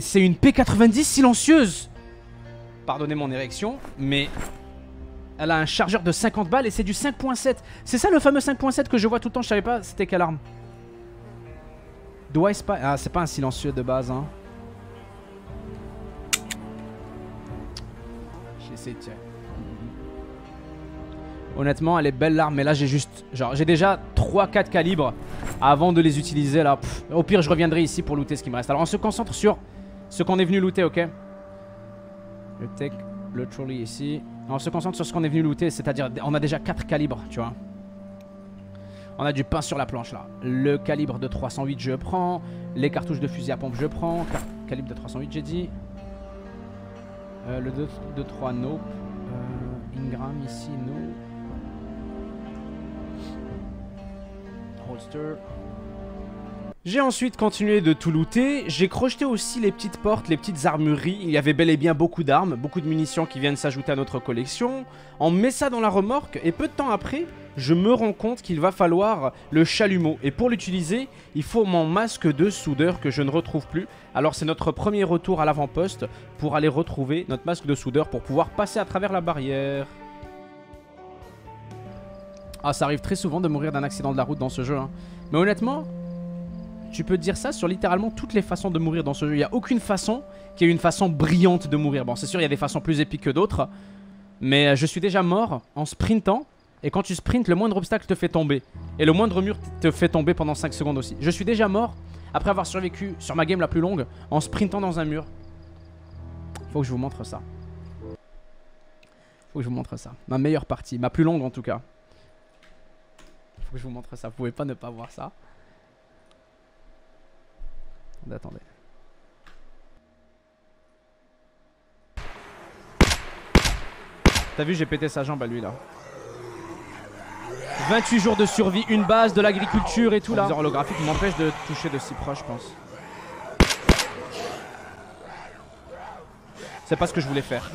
C'est une P90 silencieuse. Pardonnez mon érection, mais elle a un chargeur de 50 balles et c'est du 5.7. C'est ça le fameux 5.7 que je vois tout le temps. Je savais pas c'était quelle arme. Pas. Ah, c'est pas un silencieux de base, hein. De tirer. Honnêtement, elle est belle l'arme, mais là j'ai juste... Genre, j'ai déjà 3-4 calibres avant de les utiliser là. au pire, je reviendrai ici pour looter ce qui me reste. Alors on se concentre sur ce qu'on est venu looter, ok? Le tech, le trolley ici. on se concentre sur ce qu'on est venu looter, c'est-à-dire on a déjà 4 calibres, tu vois. On a du pain sur la planche là. Le calibre de 308 je prends. Les cartouches de fusil à pompe je prends. Calibre de 308 j'ai dit. Euh, le 2-3 nope. Euh, Ingram ici no. Holster. J'ai ensuite continué de tout looter, j'ai crocheté aussi les petites portes, les petites armureries, il y avait bel et bien beaucoup d'armes, beaucoup de munitions qui viennent s'ajouter à notre collection. On met ça dans la remorque et peu de temps après, je me rends compte qu'il va falloir le chalumeau. Et pour l'utiliser, il faut mon masque de soudeur que je ne retrouve plus. Alors c'est notre premier retour à l'avant-poste pour aller retrouver notre masque de soudeur pour pouvoir passer à travers la barrière. Ah, ça arrive très souvent de mourir d'un accident de la route dans ce jeu. Hein. Mais honnêtement, tu peux dire ça sur littéralement toutes les façons de mourir dans ce jeu. Il n'y a aucune façon qui est une façon brillante de mourir. Bon, c'est sûr, il y a des façons plus épiques que d'autres. Mais euh, je suis déjà mort en sprintant et quand tu sprints, le moindre obstacle te fait tomber. Et le moindre mur te fait tomber pendant 5 secondes aussi. Je suis déjà mort après avoir survécu sur ma game la plus longue en sprintant dans un mur. Faut que je vous montre ça. Faut que je vous montre ça. Ma meilleure partie, ma plus longue en tout cas. Faut que je vous montre ça. Vous pouvez pas ne pas voir ça. Attendez, attendez. T'as vu, j'ai pété sa jambe à lui là. 28 jours de survie, une base, de l'agriculture et tout là. Le holographique m'empêche de toucher de si proche, je pense. C'est pas ce que je voulais faire.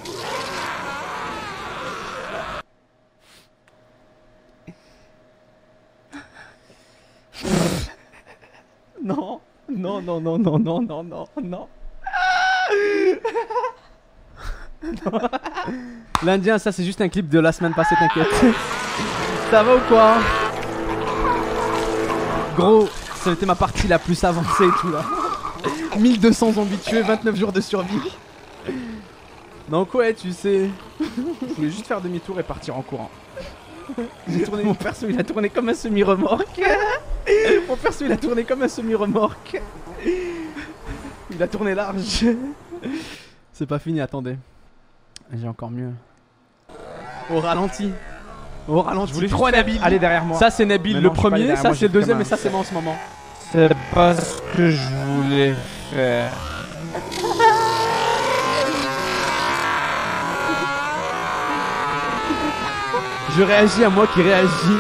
Non, non, non, non, non, non, non, non, non. L'Indien, ça c'est juste un clip de la semaine passée, t'inquiète. ça va ou quoi Gros, ça a été ma partie la plus avancée et tout là. 1200 zombies tués, 29 jours de survie. Donc ouais, tu sais, je voulais juste faire demi-tour et partir en courant. Tourné... Mon perso il a tourné comme un semi-remorque. Mon perso il a tourné comme un semi-remorque. Il a tourné large. C'est pas fini, attendez. J'ai encore mieux. Au ralenti. Au ralenti, je voulais juste faire- Nabil. Allez derrière moi. Ça c'est Nabil le premier, ça c'est le deuxième et ça c'est moi en ce moment. C'est pas ce que je voulais faire. je réagis à moi qui réagis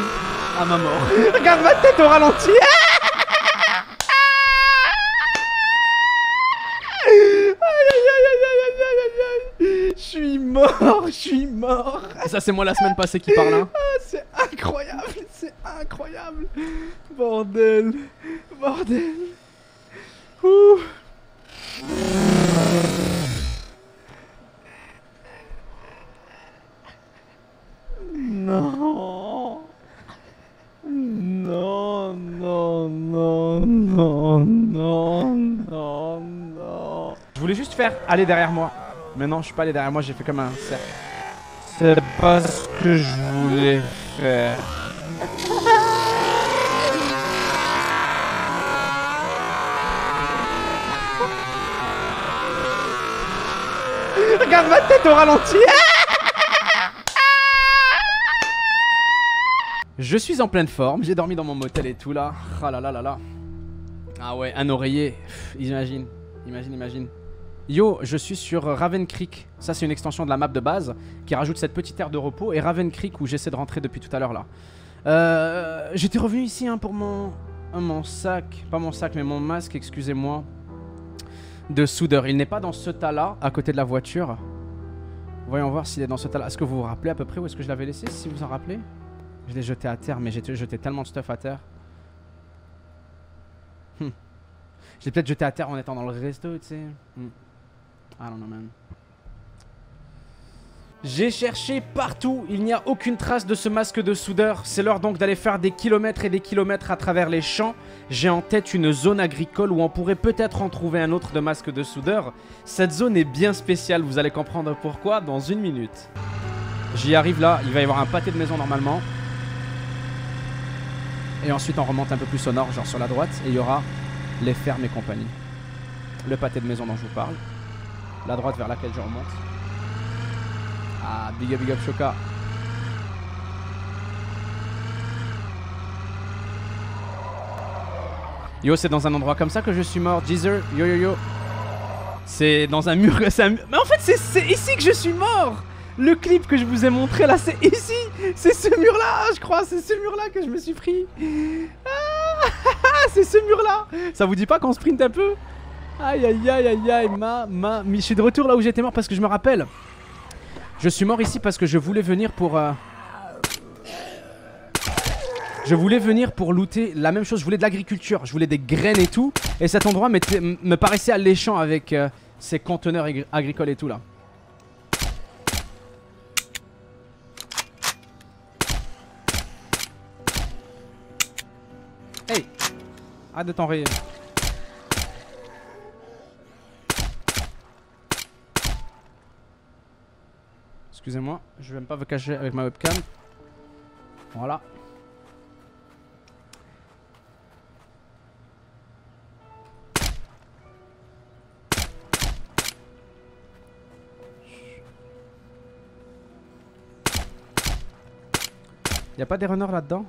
à ma mort. Regarde ma tête au ralenti. Ah suis mort. Ça, c'est moi la semaine passée qui parle. Hein. Ah, c'est incroyable, c'est incroyable. Bordel, bordel. Ouh. Non. Non, non, non, non, non, non, non. Je voulais juste faire aller derrière moi. Mais non, je suis pas allé derrière moi, j'ai fait comme un cercle. C'est pas ce que je voulais faire. Regarde ma tête au ralenti Je suis en pleine forme, j'ai dormi dans mon motel et tout là. Ah là là là là. Ah ouais, un oreiller. Imagine, imagine, imagine. Yo, je suis sur Raven Creek. Ça, c'est une extension de la map de base qui rajoute cette petite aire de repos. Et Raven Creek, où j'essaie de rentrer depuis tout à l'heure là. Euh, j'étais revenu ici hein, pour mon, euh, mon sac. Pas mon sac, mais mon masque, excusez-moi. De soudeur. Il n'est pas dans ce tas-là, à côté de la voiture. Voyons voir s'il est dans ce tas-là. Est-ce que vous vous rappelez à peu près où est-ce que je l'avais laissé, si vous en rappelez? Je l'ai jeté à terre, mais j'ai jeté tellement de stuff à terre. Hum. Je l'ai peut-être jeté à terre en étant dans le resto, tu sais. Hum. I don't know, man. J'ai cherché partout, il n'y a aucune trace de ce masque de soudeur. C'est l'heure donc d'aller faire des kilomètres et des kilomètres à travers les champs. J'ai en tête une zone agricole où on pourrait peut-être en trouver un autre de masque de soudeur. Cette zone est bien spéciale, vous allez comprendre pourquoi dans une minute. J'y arrive là, il va y avoir un pâté de maison normalement. Et ensuite on remonte un peu plus au nord, genre sur la droite, et il y aura les fermes et compagnie. Le pâté de maison dont je vous parle la droite vers laquelle je remonte. Ah, big up, big up, Shoka. Yo, c'est dans un endroit comme ça que je suis mort. Jeezer, yo yo yo. C'est dans un mur. Mais en fait, c'est ici que je suis mort. Le clip que je vous ai montré là, c'est ici. C'est ce mur là, je crois. C'est ce mur là que je me suis pris. Ah, c'est ce mur là. Ça vous dit pas qu'on sprint un peu? Aïe aïe aïe aïe aïe, ma, ma. Je suis de retour là où j'étais mort parce que je me rappelle. Je suis mort ici parce que je voulais venir pour. Euh, je voulais venir pour looter la même chose. Je voulais de l'agriculture. Je voulais des graines et tout. Et cet endroit me paraissait alléchant avec euh, ces conteneurs agricoles et tout là. Hey Arrête de t'enrayer. Excusez-moi, je vais même pas vous cacher avec ma webcam. Voilà. Y a pas des runners là-dedans?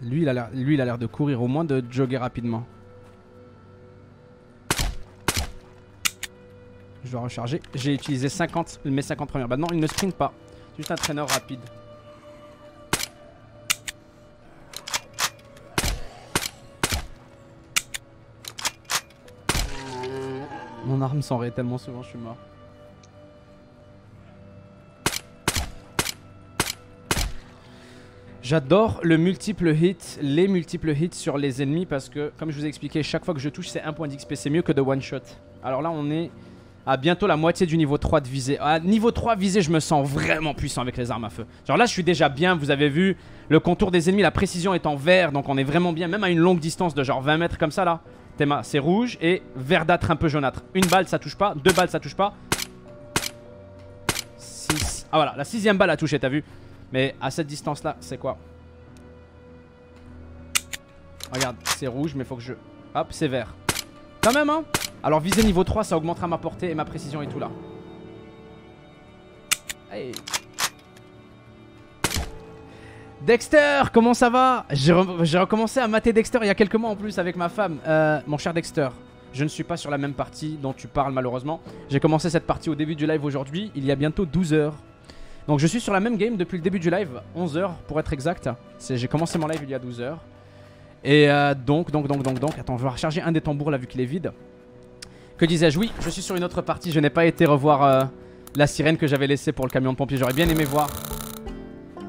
Lui, il a l'air de courir, au moins de jogger rapidement. Je dois recharger. J'ai utilisé 50, mes 50 premières. Bah non, il ne sprint pas. Juste un traîneur rapide. Mon arme s'enraye tellement souvent, je suis mort. J'adore le multiple hit, les multiples hits sur les ennemis parce que, comme je vous ai expliqué, chaque fois que je touche, c'est un point d'XP. C'est mieux que de one shot. Alors là, on est à bientôt la moitié du niveau 3 de visée. À niveau 3 visée, je me sens vraiment puissant avec les armes à feu. Genre là, je suis déjà bien. Vous avez vu le contour des ennemis, la précision est en vert. Donc on est vraiment bien, même à une longue distance de genre 20 mètres comme ça là. Théma, c'est rouge et verdâtre un peu jaunâtre. Une balle, ça touche pas. Deux balles, ça touche pas. 6. Ah voilà, la sixième balle a touché, t'as vu Mais à cette distance là, c'est quoi? Regarde, c'est rouge, mais faut que je... Hop, c'est vert. Quand même, hein alors viser niveau 3, ça augmentera ma portée et ma précision et tout là. Dexter, comment ça va? J'ai recommencé à mater Dexter il y a quelques mois en plus avec ma femme. Euh, mon cher Dexter, je ne suis pas sur la même partie dont tu parles malheureusement. J'ai commencé cette partie au début du live aujourd'hui, il y a bientôt 12 heures. Donc je suis sur la même game depuis le début du live, 11 heures pour être exact. J'ai commencé mon live il y a 12 heures. Et euh, donc, donc, donc, donc, donc, attends, je vais recharger un des tambours là vu qu'il est vide. Que disais-je? Oui, je suis sur une autre partie. Je n'ai pas été revoir euh, la sirène que j'avais laissée pour le camion de pompier. J'aurais bien aimé voir.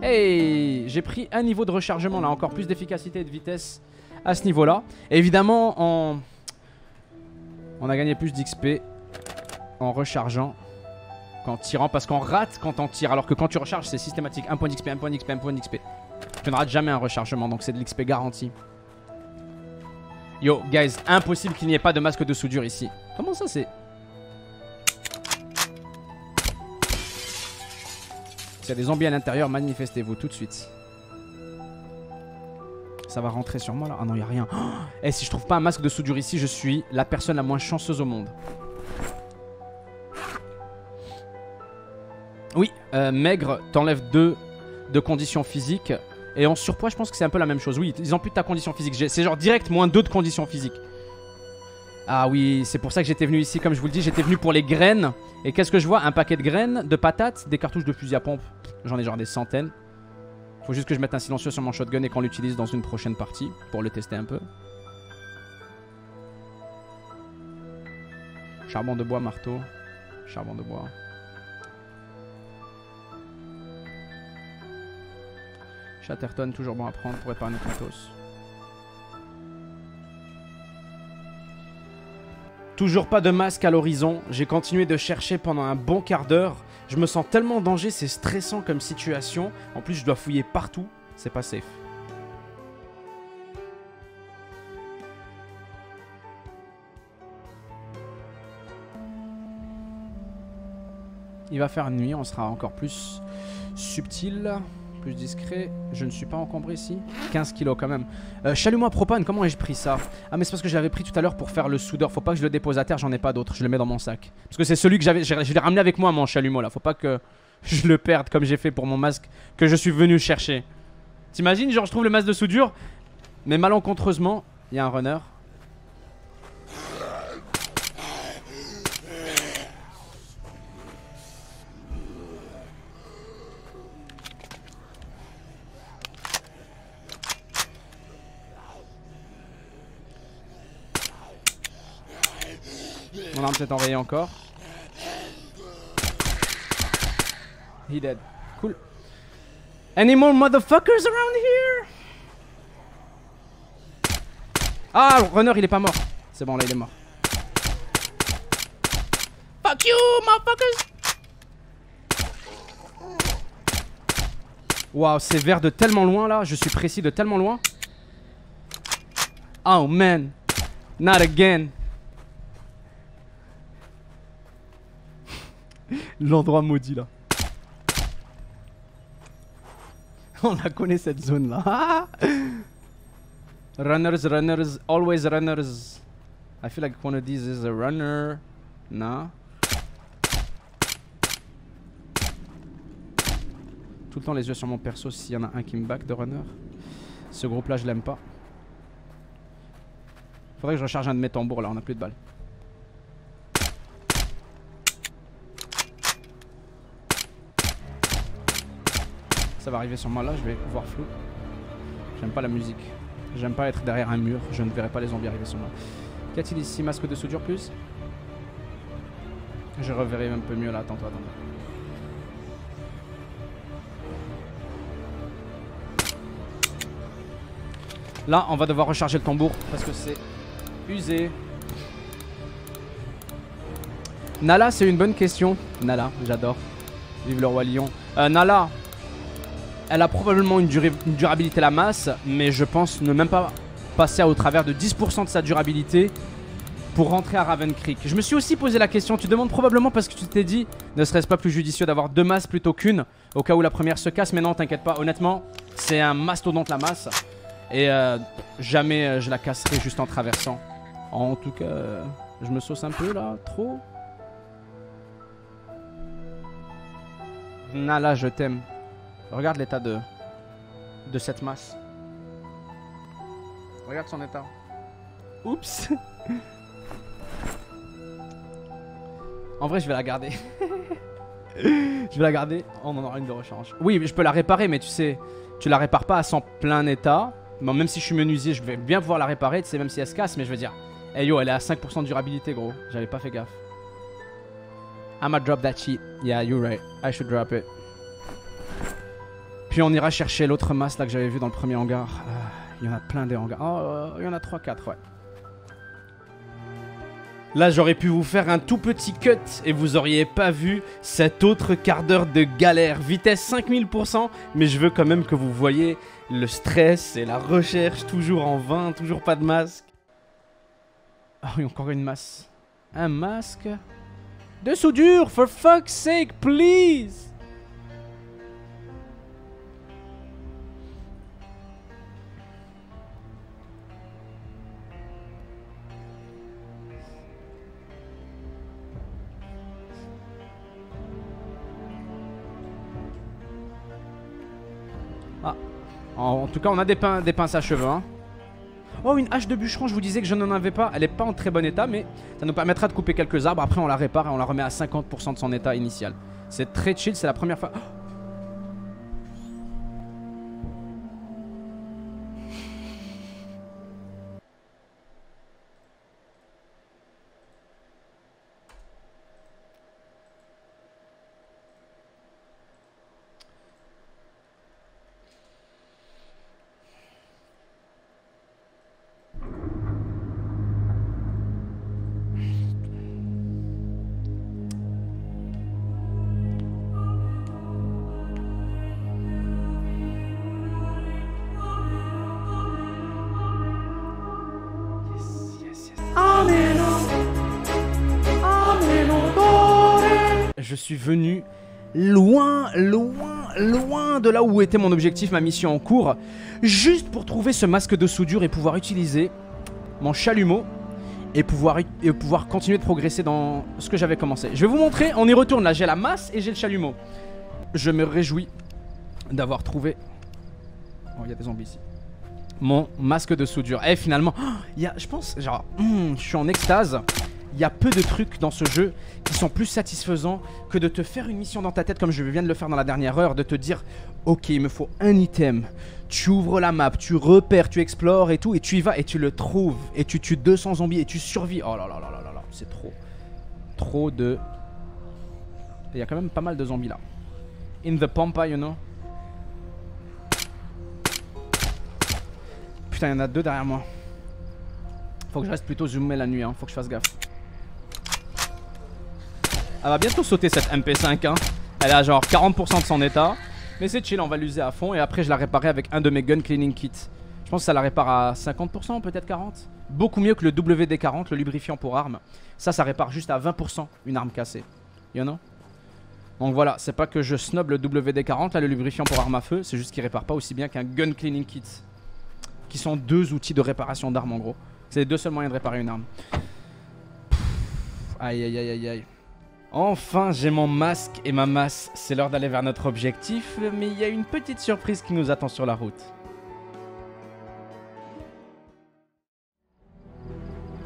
Hey J'ai pris un niveau de rechargement là. Encore plus d'efficacité et de vitesse à ce niveau-là. Évidemment, on... on a gagné plus d'XP en rechargeant qu'en tirant. Parce qu'on rate quand on tire. Alors que quand tu recharges, c'est systématique. Un point d'XP, un point d'XP, un point d'XP. Tu ne rates jamais un rechargement. Donc c'est de l'XP garanti. Yo, guys, impossible qu'il n'y ait pas de masque de soudure ici. Comment ça, c'est... S'il y a des zombies à l'intérieur, manifestez-vous tout de suite. Ça va rentrer sur moi, là? Ah non, il a rien. Eh, si je trouve pas un masque de soudure ici, je suis la personne la moins chanceuse au monde. Oui, euh, maigre, t'enlèves deux de conditions physiques. Et en surpoids, je pense que c'est un peu la même chose. Oui, ils amputent ta condition physique. C'est genre direct moins 2 de condition physique. Ah oui, c'est pour ça que j'étais venu ici. Comme je vous le dis, j'étais venu pour les graines. Et qu'est-ce que je vois? Un paquet de graines, de patates, des cartouches de fusil à pompe. J'en ai genre des centaines. Faut juste que je mette un silencieux sur mon shotgun et qu'on l'utilise dans une prochaine partie pour le tester un peu. Charbon de bois, marteau. Charbon de bois. Chatterton, toujours bon à prendre pour épargner Kratos. Toujours pas de masque à l'horizon. J'ai continué de chercher pendant un bon quart d'heure. Je me sens tellement en danger, c'est stressant comme situation. En plus, je dois fouiller partout. C'est pas safe. Il va faire nuit, on sera encore plus subtil plus discret. Je ne suis pas encombré ici. 15 kilos quand même. Euh, chalumeau à propane, comment ai-je pris ça? Ah mais c'est parce que j'avais pris tout à l'heure pour faire le soudeur. Faut pas que je le dépose à terre, j'en ai pas d'autre. Je le mets dans mon sac. Parce que c'est celui que j'avais. Je l'ai ramené avec moi mon chalumeau là. Faut pas que je le perde comme j'ai fait pour mon masque que je suis venu chercher. T'imagines, genre je trouve le masque de soudure, mais malencontreusement, Il y a un runner. Mon arme s'est enrayée encore. He dead. Cool. Any more motherfuckers around here? Ah, runner, il est pas mort. C'est bon, là, il est mort. Fuck you, motherfuckers! Waouh, c'est vert de tellement loin là. Je suis précis de tellement loin. Oh man. Not again. L'endroit maudit là. On la connaît cette zone là. runners, runners, always runners. I feel like one of these is a runner. Non. Tout le temps les yeux sur mon perso s'il y en a un qui me back de runner. Ce groupe là je l'aime pas. Faudrait que je recharge un de mes tambours là, on a plus de balles. Va arriver sur moi là, je vais voir flou. J'aime pas la musique. J'aime pas être derrière un mur, je ne verrai pas les zombies arriver sur moi. Qu'y a-t-il ici Masque de soudure plus Je reverrai un peu mieux là, attends, attends. Là, on va devoir recharger le tambour parce que c'est usé. Nala, c'est une bonne question. Nala, j'adore. Vive le roi lion. Euh, Nala, elle a probablement une, durabilité la masse, mais je pense ne même pas passer au travers de 10% de sa durabilité pour rentrer à Raven Creek. Je me suis aussi posé la question, tu demandes probablement parce que tu t'es dit, ne serait-ce pas plus judicieux d'avoir deux masses plutôt qu'une, au cas où la première se casse, mais non, t'inquiète pas, honnêtement, c'est un mastodonte la masse, et euh, jamais euh, je la casserai juste en traversant. En tout cas, euh, je me sauce un peu là, trop. Nala, je t'aime. Regarde l'état de, de cette masse. Regarde son état. Oups. en vrai, je vais la garder. je vais la garder. On en aura une de rechange. Oui, je peux la réparer, mais tu sais, tu la répares pas à son plein état. Même si je suis menuisier, je vais bien pouvoir la réparer, tu sais, même si elle se casse, mais je veux dire. Hey yo, elle est à 5% de durabilité, gros. J'avais pas fait gaffe. I'ma drop that shit. Yeah, you're right. I should drop it. Puis on ira chercher l'autre masse là que j'avais vu dans le premier hangar. Euh, il y en a plein des hangars. Oh, il y en a 3-4, ouais. Là, j'aurais pu vous faire un tout petit cut et vous auriez pas vu cet autre quart d'heure de galère. Vitesse 5000%, mais je veux quand même que vous voyez le stress et la recherche toujours en vain, toujours pas de masque. Ah oui, encore une masse. Un masque De soudure, for fuck's sake, please En, tout cas, on a des, pinces à cheveux. Hein. Oh, une hache de bûcheron, je vous disais que je n'en avais pas. Elle n'est pas en très bon état, mais ça nous permettra de couper quelques arbres. Après, on la répare et on la remet à 50% de son état initial. C'est très chill, c'est la première fois... loin, loin, loin de là où était mon objectif, ma mission en cours, juste pour trouver ce masque de soudure et pouvoir utiliser mon chalumeau et pouvoir, continuer de progresser dans ce que j'avais commencé. Je vais vous montrer, on y retourne là, j'ai la masse et j'ai le chalumeau. Je me réjouis d'avoir trouvé... Oh, il y a des zombies ici. mon masque de soudure. Et finalement, il y a, je pense, genre, hmm, je suis en extase. Il y a peu de trucs dans ce jeu qui sont plus satisfaisants que de te faire une mission dans ta tête comme je viens de le faire dans la dernière heure, de te dire ok il me faut un item, tu ouvres la map, tu repères, tu explores et tout, et tu y vas et tu le trouves, et tu tues 200 zombies et tu survis. Oh là là là là là là, c'est trop. Trop de... Il y a quand même pas mal de zombies là. In the pampa, you know. Putain, il y en a deux derrière moi. Faut que je reste plutôt zoomé la nuit, hein. faut que je fasse gaffe. Elle va bientôt sauter cette MP5 hein. Elle a genre 40% de son état Mais c'est chill on va l'user à fond Et après je la réparerai avec un de mes gun cleaning kits Je pense que ça la répare à 50% peut-être 40% Beaucoup mieux que le WD-40 le lubrifiant pour armes Ça ça répare juste à 20% une arme cassée You know? Donc voilà, c'est pas que je snob le WD-40, là le lubrifiant pour arme à feu, c'est juste qu'il répare pas aussi bien qu'un gun cleaning kit. Qui sont deux outils de réparation d'armes en gros. C'est les deux seuls moyens de réparer une arme. Aïe aïe aïe aïe aïe. Enfin, j'ai mon masque et ma masse. C'est l'heure d'aller vers notre objectif, mais il y a une petite surprise qui nous attend sur la route.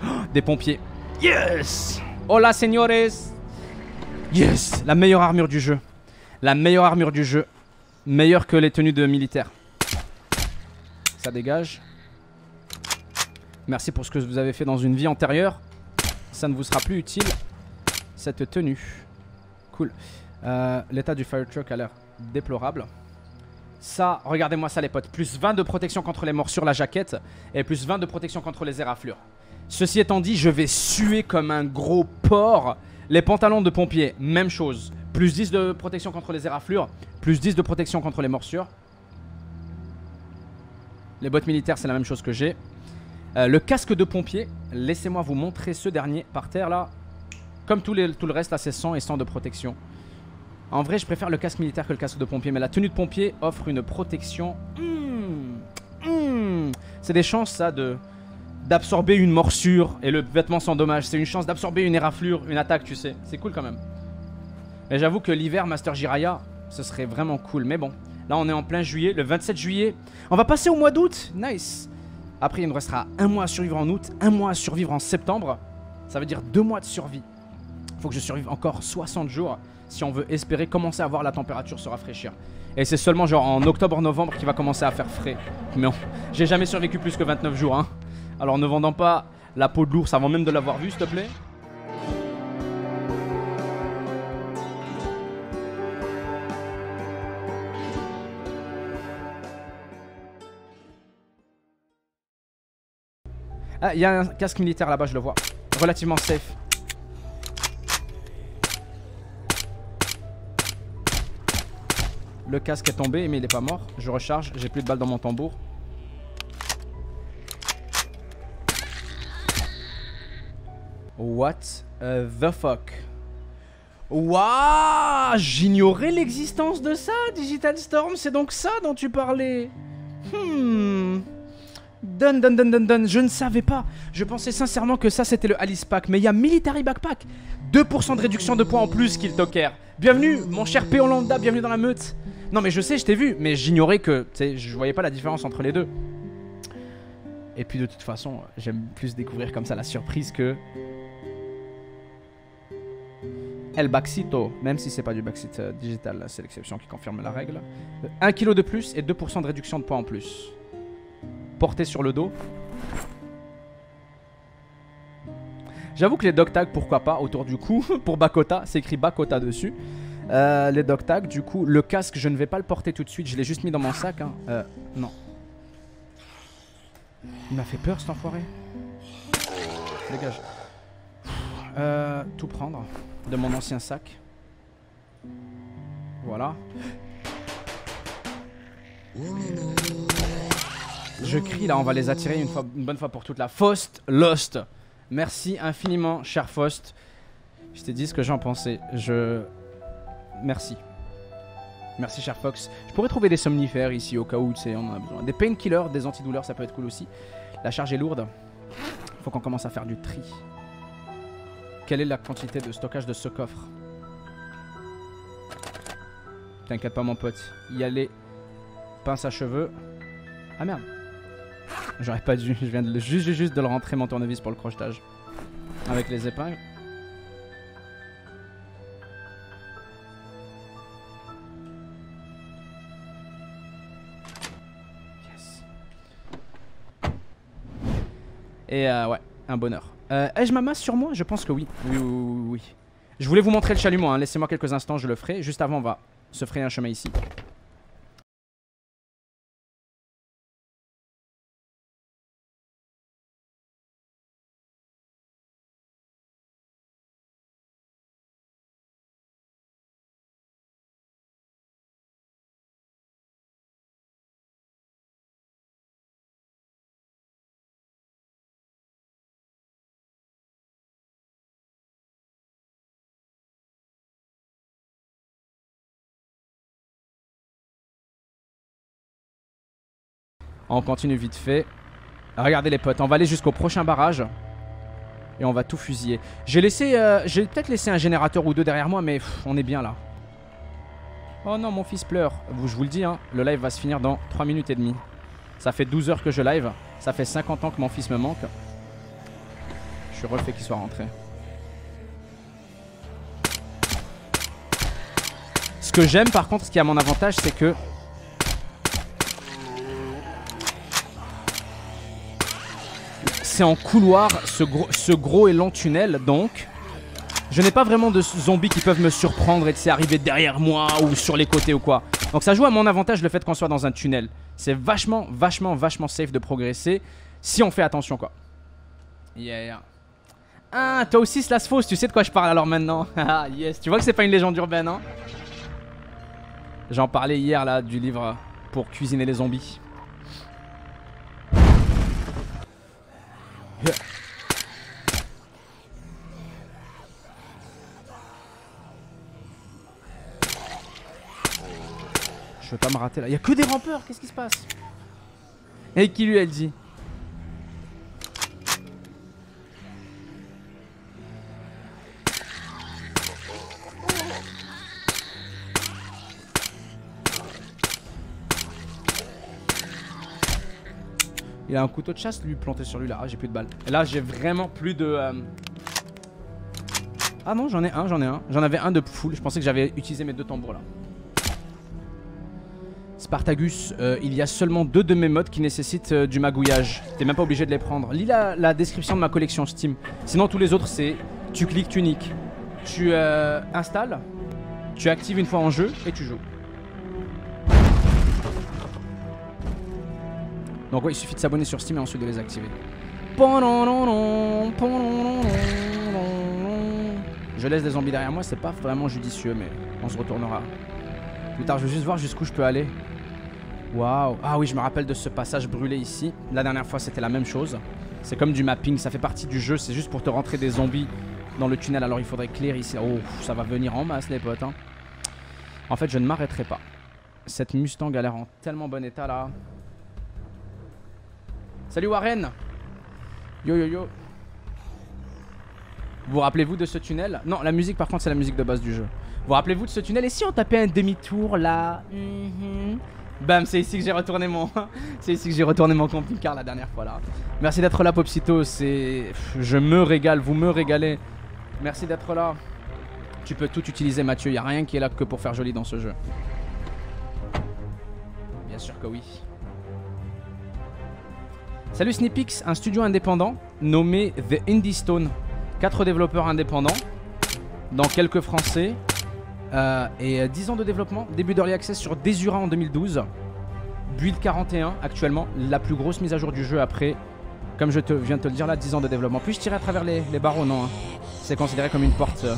Oh, des pompiers. Yes Hola, señores Yes La meilleure armure du jeu. La meilleure armure du jeu. Meilleure que les tenues de militaires. Ça dégage. Merci pour ce que vous avez fait dans une vie antérieure. Ça ne vous sera plus utile cette tenue. Cool. Euh, l'état du fire truck a l'air déplorable. Ça, regardez-moi ça les potes. Plus 20 de protection contre les morsures, la jaquette. Et plus 20 de protection contre les éraflures. Ceci étant dit, je vais suer comme un gros porc. Les pantalons de pompier, même chose. Plus 10 de protection contre les éraflures. Plus 10 de protection contre les morsures. Les bottes militaires, c'est la même chose que j'ai. Euh, le casque de pompier, laissez-moi vous montrer ce dernier par terre là. Comme tout, tout le reste, là, c'est 100 et 100 de protection. En vrai, je préfère le casque militaire que le casque de pompier. Mais la tenue de pompier offre une protection. Mmh, mmh. C'est des chances, ça, de d'absorber une morsure et le vêtement sans dommage. C'est une chance d'absorber une éraflure, une attaque, tu sais. C'est cool quand même. Mais j'avoue que l'hiver, Master Jiraya, ce serait vraiment cool. Mais bon, là, on est en plein juillet, le 27 juillet. On va passer au mois d'août. Nice. Après, il me restera un mois à survivre en août, un mois à survivre en septembre. Ça veut dire deux mois de survie faut que je survive encore 60 jours si on veut espérer commencer à voir la température se rafraîchir. Et c'est seulement genre en octobre-novembre qu'il va commencer à faire frais. Mais j'ai jamais survécu plus que 29 jours. Hein. Alors ne vendant pas la peau de l'ours avant même de l'avoir vu, s'il te plaît. Ah, il y a un casque militaire là-bas, je le vois. Relativement safe. Le casque est tombé, mais il est pas mort. Je recharge, j'ai plus de balles dans mon tambour. What the fuck? Waouh J'ignorais l'existence de ça, Digital Storm, c'est donc ça dont tu parlais Hmm Dun dun dun dun dun, je ne savais pas. Je pensais sincèrement que ça c'était le Alice Pack, mais il y a Military Backpack. 2% de réduction de points en plus, qu'il Talker. Bienvenue, mon cher P. Hollanda, bienvenue dans la meute. Non mais je sais, je t'ai vu, mais j'ignorais que, tu sais, je voyais pas la différence entre les deux. Et puis de toute façon, j'aime plus découvrir comme ça la surprise que... El Baxito, même si c'est pas du Baxit euh, digital, c'est l'exception qui confirme la règle. 1 kg de plus et 2% de réduction de poids en plus. Porté sur le dos. J'avoue que les dog tags, pourquoi pas, autour du cou, pour Bakota, c'est écrit Bakota dessus. Euh, les dog tags, du coup, le casque, je ne vais pas le porter tout de suite. Je l'ai juste mis dans mon sac. Hein. Euh, non. Il m'a fait peur, cet enfoiré. Dégage. Euh, tout prendre de mon ancien sac. Voilà. Je crie là, on va les attirer une, bonne fois pour toutes. La Faust Lost. Merci infiniment, cher Faust. Je t'ai dit ce que j'en pensais. Je merci. Merci, cher Fox. Je pourrais trouver des somnifères ici au cas où, tu sais, on en a besoin. Des painkillers, des antidouleurs, ça peut être cool aussi. La charge est lourde. Faut qu'on commence à faire du tri. Quelle est la quantité de stockage de ce coffre? T'inquiète pas, mon pote. Y a les pinces à cheveux. Ah merde. J'aurais pas dû, je viens de le- juste, de le rentrer mon tournevis pour le crochetage. Avec les épingles. Yes. Et euh, ouais, un bonheur. Euh, Ai-je ma masse sur moi? Je pense que oui. Oui, oui, oui, oui, oui. Je voulais vous montrer le chalumeau, hein. laissez-moi quelques instants, je le ferai. Juste avant, on va se frayer un chemin ici. On continue vite fait. Regardez les potes, on va aller jusqu'au prochain barrage. Et on va tout fusiller. J'ai laissé, euh, j'ai peut-être laissé un générateur ou deux derrière moi, mais on est bien là. Oh non, mon fils pleure. Je vous le dis, hein, le live va se finir dans 3 minutes et demie. Ça fait 12 heures que je live. Ça fait 50 ans que mon fils me manque. Je suis refait qu'il soit rentré. Ce que j'aime par contre, ce qui à mon avantage, c'est que c'est en couloir, ce gros, ce gros et long tunnel, donc je n'ai pas vraiment de zombies qui peuvent me surprendre et de arriver derrière moi ou sur les côtés ou quoi. Donc ça joue à mon avantage le fait qu'on soit dans un tunnel. C'est vachement, vachement, vachement safe de progresser si on fait attention quoi. Yeah. Ah, toi aussi Slash Fausse, tu sais de quoi je parle alors maintenant Ah, yes, tu vois que c'est pas une légende urbaine, hein? J'en parlais hier là du livre pour cuisiner les zombies. Je veux pas me rater là. Il y a que des rampeurs, qu'est-ce qui se passe? Et qui lui elle dit? Il a un couteau de chasse lui planté sur lui là. Ah, j'ai plus de balles. Et là, j'ai vraiment plus de. euh, Ah non, j'en ai un, j'en ai un. J'en avais un de full. Je pensais que j'avais utilisé mes deux tambours là. Spartagus, euh, il y a seulement deux de mes modes qui nécessitent euh, du magouillage. T'es même pas obligé de les prendre. Lis la, la description de ma collection Steam. Sinon, tous les autres, c'est tu cliques, tu niques. Tu installes, tu actives une fois en jeu et tu joues. Donc ouais, il suffit de s'abonner sur Steam et ensuite de les activer. Je laisse des zombies derrière moi, c'est pas vraiment judicieux, mais on se retournera. Plus tard, je veux juste voir jusqu'où je peux aller. Waouh. Ah oui, je me rappelle de ce passage brûlé ici. La dernière fois, c'était la même chose. C'est comme du mapping, ça fait partie du jeu, c'est juste pour te rentrer des zombies dans le tunnel. Alors il faudrait clear ici. Oh, ça va venir en masse les potes. hein. En fait, je ne m'arrêterai pas. Cette Mustang a l'air en tellement bon état là. Salut Warren Yo yo yo Vous rappelez-vous de ce tunnel? Non, la musique par contre c'est la musique de base du jeu. Vous rappelez-vous de ce tunnel? Et si on tapait un demi-tour là? Mhm. Bam, c'est ici que j'ai retourné mon... c'est ici que j'ai retourné mon camping-car la dernière fois là. Merci d'être là Popsito, c'est... Je me régale, vous me régalez. Merci d'être là. Tu peux tout utiliser Mathieu, y a rien qui est là que pour faire joli dans ce jeu. Bien sûr que oui. Salut Snipix, un studio indépendant nommé The Indie Stone. Quatre développeurs indépendants, dans quelques français. euh, et euh, 10 ans de développement, début d'Early Access sur Desura en 2012. Build 41 actuellement, la plus grosse mise à jour du jeu après, comme je te viens de te le dire là, 10 ans de développement. Puis-je tirer à travers les, les barreaux? Non, hein. c'est considéré comme une porte euh,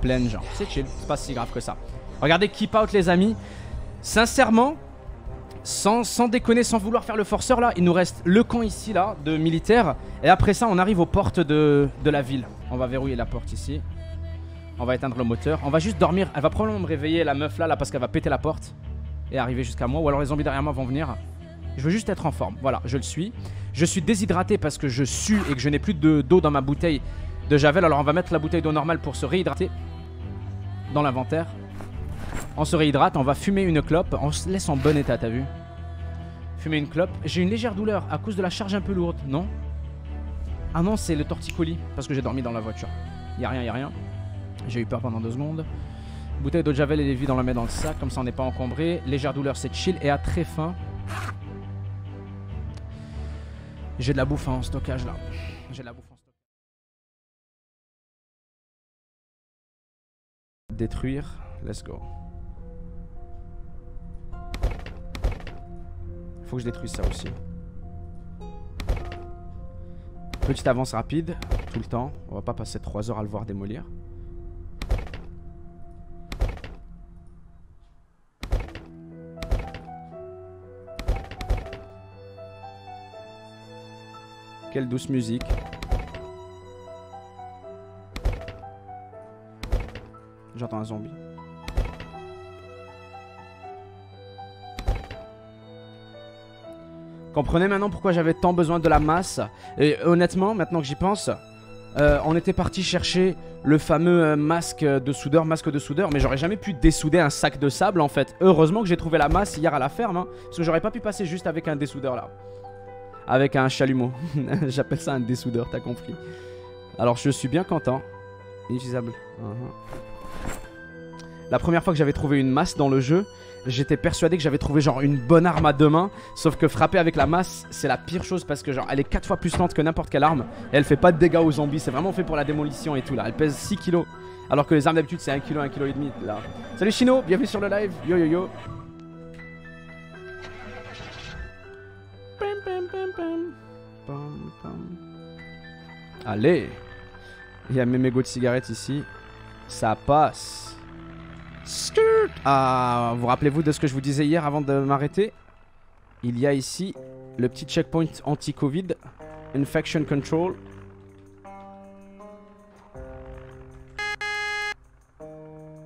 pleine, genre. C'est chill, c'est pas si grave que ça. Regardez Keep Out les amis. Sincèrement, sans, déconner, sans vouloir faire le forceur là, il nous reste le camp ici là, de militaires. Et après ça, on arrive aux portes de, de la ville. On va verrouiller la porte ici. On va éteindre le moteur. On va juste dormir. Elle va probablement me réveiller, la meuf là, là parce qu'elle va péter la porte. Et arriver jusqu'à moi. Ou alors les zombies derrière moi vont venir. Je veux juste être en forme. Voilà, je le suis. Je suis déshydraté parce que je sue et que je n'ai plus de- d'eau dans ma bouteille de Javel. Alors on va mettre la bouteille d'eau normale pour se réhydrater dans l'inventaire. On se réhydrate, on va fumer une clope. On se laisse en bon état, t'as vu fumer une clope. J'ai une légère douleur à cause de la charge un peu lourde, non Ah non, c'est le torticolis, parce que j'ai dormi dans la voiture. Y a rien, y a rien. J'ai eu peur pendant deux secondes. Bouteille d'eau de javel et les vides, on la met dans le sac, comme ça on n'est pas encombré. Légère douleur, c'est chill et à très faim. J'ai de la bouffe en stockage là. J'ai de la bouffe en stockage. Détruire, let's go. Faut que je détruise ça aussi. Petite avance rapide, tout le temps. On va pas passer 3 heures à le voir démolir. Quelle douce musique. J'entends un zombie. Comprenez maintenant pourquoi j'avais tant besoin de la masse. Et honnêtement, maintenant que j'y pense, euh, on était parti chercher le fameux euh, masque de soudeur, masque de soudeur, mais j'aurais jamais pu dessouder un sac de sable en fait. Heureusement que j'ai trouvé la masse hier à la ferme, hein, parce que j'aurais pas pu passer juste avec un dessoudeur là. Avec un chalumeau. J'appelle ça un dessoudeur, t'as compris. Alors je suis bien content. Inutilisable. Uh-huh. La première fois que j'avais trouvé une masse dans le jeu, j'étais persuadé que j'avais trouvé genre une bonne arme à deux mains. Sauf que frapper avec la masse, c'est la pire chose parce que genre elle est 4 fois plus lente que n'importe quelle arme. Et elle fait pas de dégâts aux zombies. C'est vraiment fait pour la démolition et tout là. Elle pèse 6 kilos. Alors que les armes d'habitude c'est 1 kg, 1 kg et demi là. Salut Chino, bienvenue sur le live. Yo yo yo. Allez Il y a mes mégots de cigarettes ici. Ça passe. Ah, vous rappelez-vous de ce que je vous disais hier avant de m'arrêter? Il y a ici le petit checkpoint anti-Covid. Infection Control.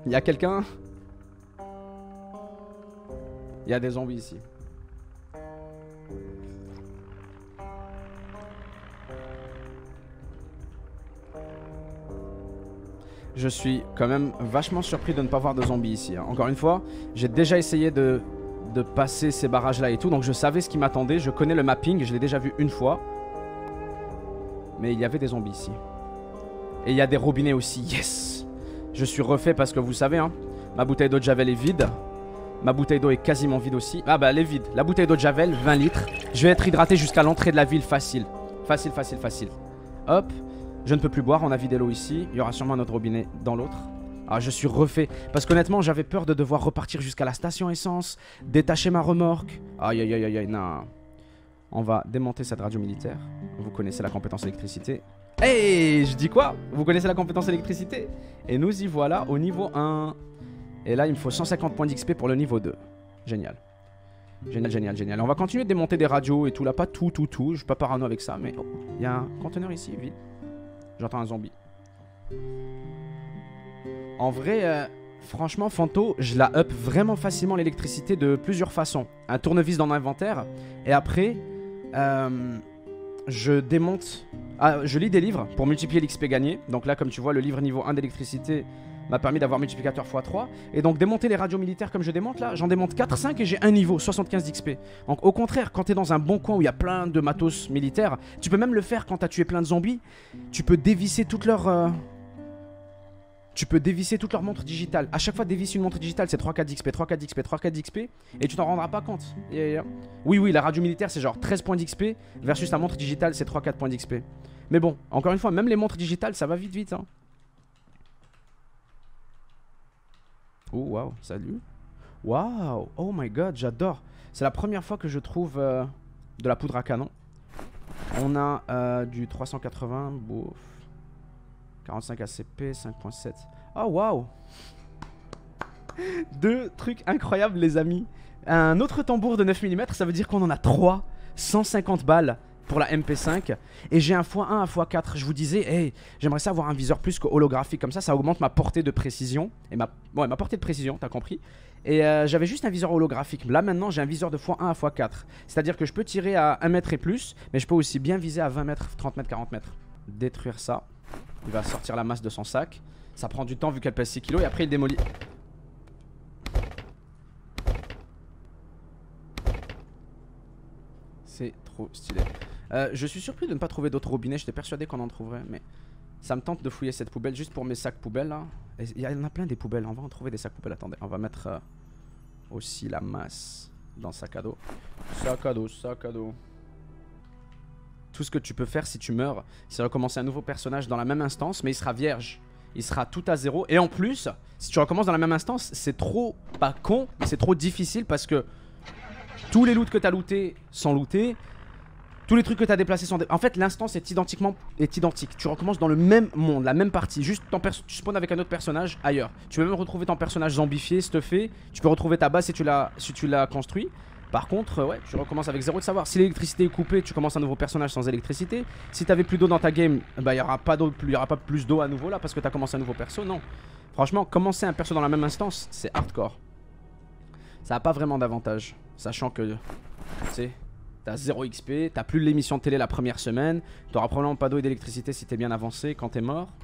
Il y a quelqu'un? Il y a des zombies ici. Je suis quand même vachement surpris de ne pas voir de zombies ici. Hein. Encore une fois, j'ai déjà essayé de, passer ces barrages là et tout, donc je savais ce qui m'attendait, je connais le mapping, je l'ai déjà vu une fois. Mais il y avait des zombies ici. Et il y a des robinets aussi, yes Je suis refait parce que vous savez, hein, ma bouteille d'eau de Javel est vide. Ma bouteille d'eau est quasiment vide aussi. Ah bah elle est vide. La bouteille d'eau de Javel, 20 litres. Je vais être hydraté jusqu'à l'entrée de la ville facile. Facile, facile, facile. Hop, je ne peux plus boire, on a vidé l'eau ici. Il y aura sûrement un autre robinet dans l'autre. Ah, je suis refait. Parce qu'honnêtement, j'avais peur de devoir repartir jusqu'à la station essence, détacher ma remorque. Aïe, aïe, aïe, aïe, non. On va démonter cette radio militaire. Vous connaissez la compétence électricité. Hey, je dis quoi? Vous connaissez la compétence électricité? Et nous y voilà au niveau 1. Et là, il me faut 150 points d'XP pour le niveau 2. Génial. Génial, génial, génial. On va continuer de démonter des radios et tout là. Pas tout, tout, tout. Je suis pas parano avec ça, mais... Oh, il y a un conteneur ici, vite. J'entends un zombie. En vrai, euh, franchement, Fanto, je la up vraiment facilement l'électricité de plusieurs façons. Un tournevis dans l'inventaire. Et après, euh, je démonte... Ah, je lis des livres pour multiplier l'XP gagné. Donc là, comme tu vois, le livre niveau 1 d'électricité m'a permis d'avoir multiplicateur x3. Et donc démonter les radios militaires comme je démonte là, j'en démonte 4, 5 et j'ai un niveau, 75 d'XP. Donc au contraire, quand t'es dans un bon coin où il y a plein de matos militaires, tu peux même le faire quand t'as tué plein de zombies. Tu peux dévisser toutes leurs... Euh, tu peux dévisser toutes leurs montres digitales. À chaque fois, dévisser une montre digitale, c'est 3-4 d'XP, 3-4 d'XP, 3-4 d'XP. Et tu t'en rendras pas compte. Oui, oui, la radio militaire, c'est genre 13 points d'XP. Versus la montre digitale, c'est 3-4 points d'XP. Mais bon, encore une fois, même les montres digitales, ça va vite, vite. Hein. Oh, waouh, salut. Waouh, oh my god, j'adore. C'est la première fois que je trouve euh, de la poudre à canon. On a euh, du 380, bouf. 45 ACP, 5.7. Oh, waouh. Deux trucs incroyables, les amis. Un autre tambour de 9 mm, ça veut dire qu'on en a 3. 150 balles pour la MP5 et j'ai un x1 un x4 je vous disais hey, j'aimerais ça avoir un viseur plus que holographique comme ça. Ça augmente ma portée de précision et ma, ouais, ma portée de précision t'as compris. Et euh, j'avais juste un viseur holographique. Là maintenant j'ai un viseur de x1 à x4 c'est à dire que je peux tirer à 1 mètre et plus mais je peux aussi bien viser à 20 mètres 30 mètres 40 mètres. Détruire ça. Il va sortir la masse de son sac. Ça prend du temps vu qu'elle pèse 6 kg et après il démolit. C'est trop stylé. Euh, je suis surpris de ne pas trouver d'autres robinets. J'étais persuadé qu'on en trouverait, mais ça me tente de fouiller cette poubelle juste pour mes sacs poubelles. Et Il y en a plein des poubelles. On va en trouver des sacs poubelles. Attendez, on va mettre euh, aussi la masse dans le sac à dos. Sac à dos, sac à dos. Tout ce que tu peux faire si tu meurs, c'est recommencer un nouveau personnage dans la même instance, mais il sera vierge. Il sera tout à zéro. Et en plus, si tu recommences dans la même instance, c'est trop, pas con, mais c'est trop difficile parce que tous les loots que tu as lootés sont lootés. Tous les trucs que tu as déplacés sont... dé- En fait, l'instance est identiquement est identique. Tu recommences dans le même monde, la même partie. Juste, tu spawns avec un autre personnage ailleurs. Tu peux même retrouver ton personnage zombifié, stuffé. Tu peux retrouver ta base si tu l'as si tu l'as construit. Par contre, ouais, tu recommences avec zéro de savoir. Si l'électricité est coupée, tu commences un nouveau personnage sans électricité. Si t'avais plus d'eau dans ta game, bah il y aura pas d'eau, plus, y aura pas plus d'eau à nouveau là parce que t'as commencé un nouveau perso. Non, franchement, commencer un perso dans la même instance, c'est hardcore. Ça a pas vraiment d'avantage, sachant que, tu sais, t'as 0 XP, t'as plus l'émission de télé la première semaine, t'auras probablement pas d'eau et d'électricité si t'es bien avancé quand t'es mort.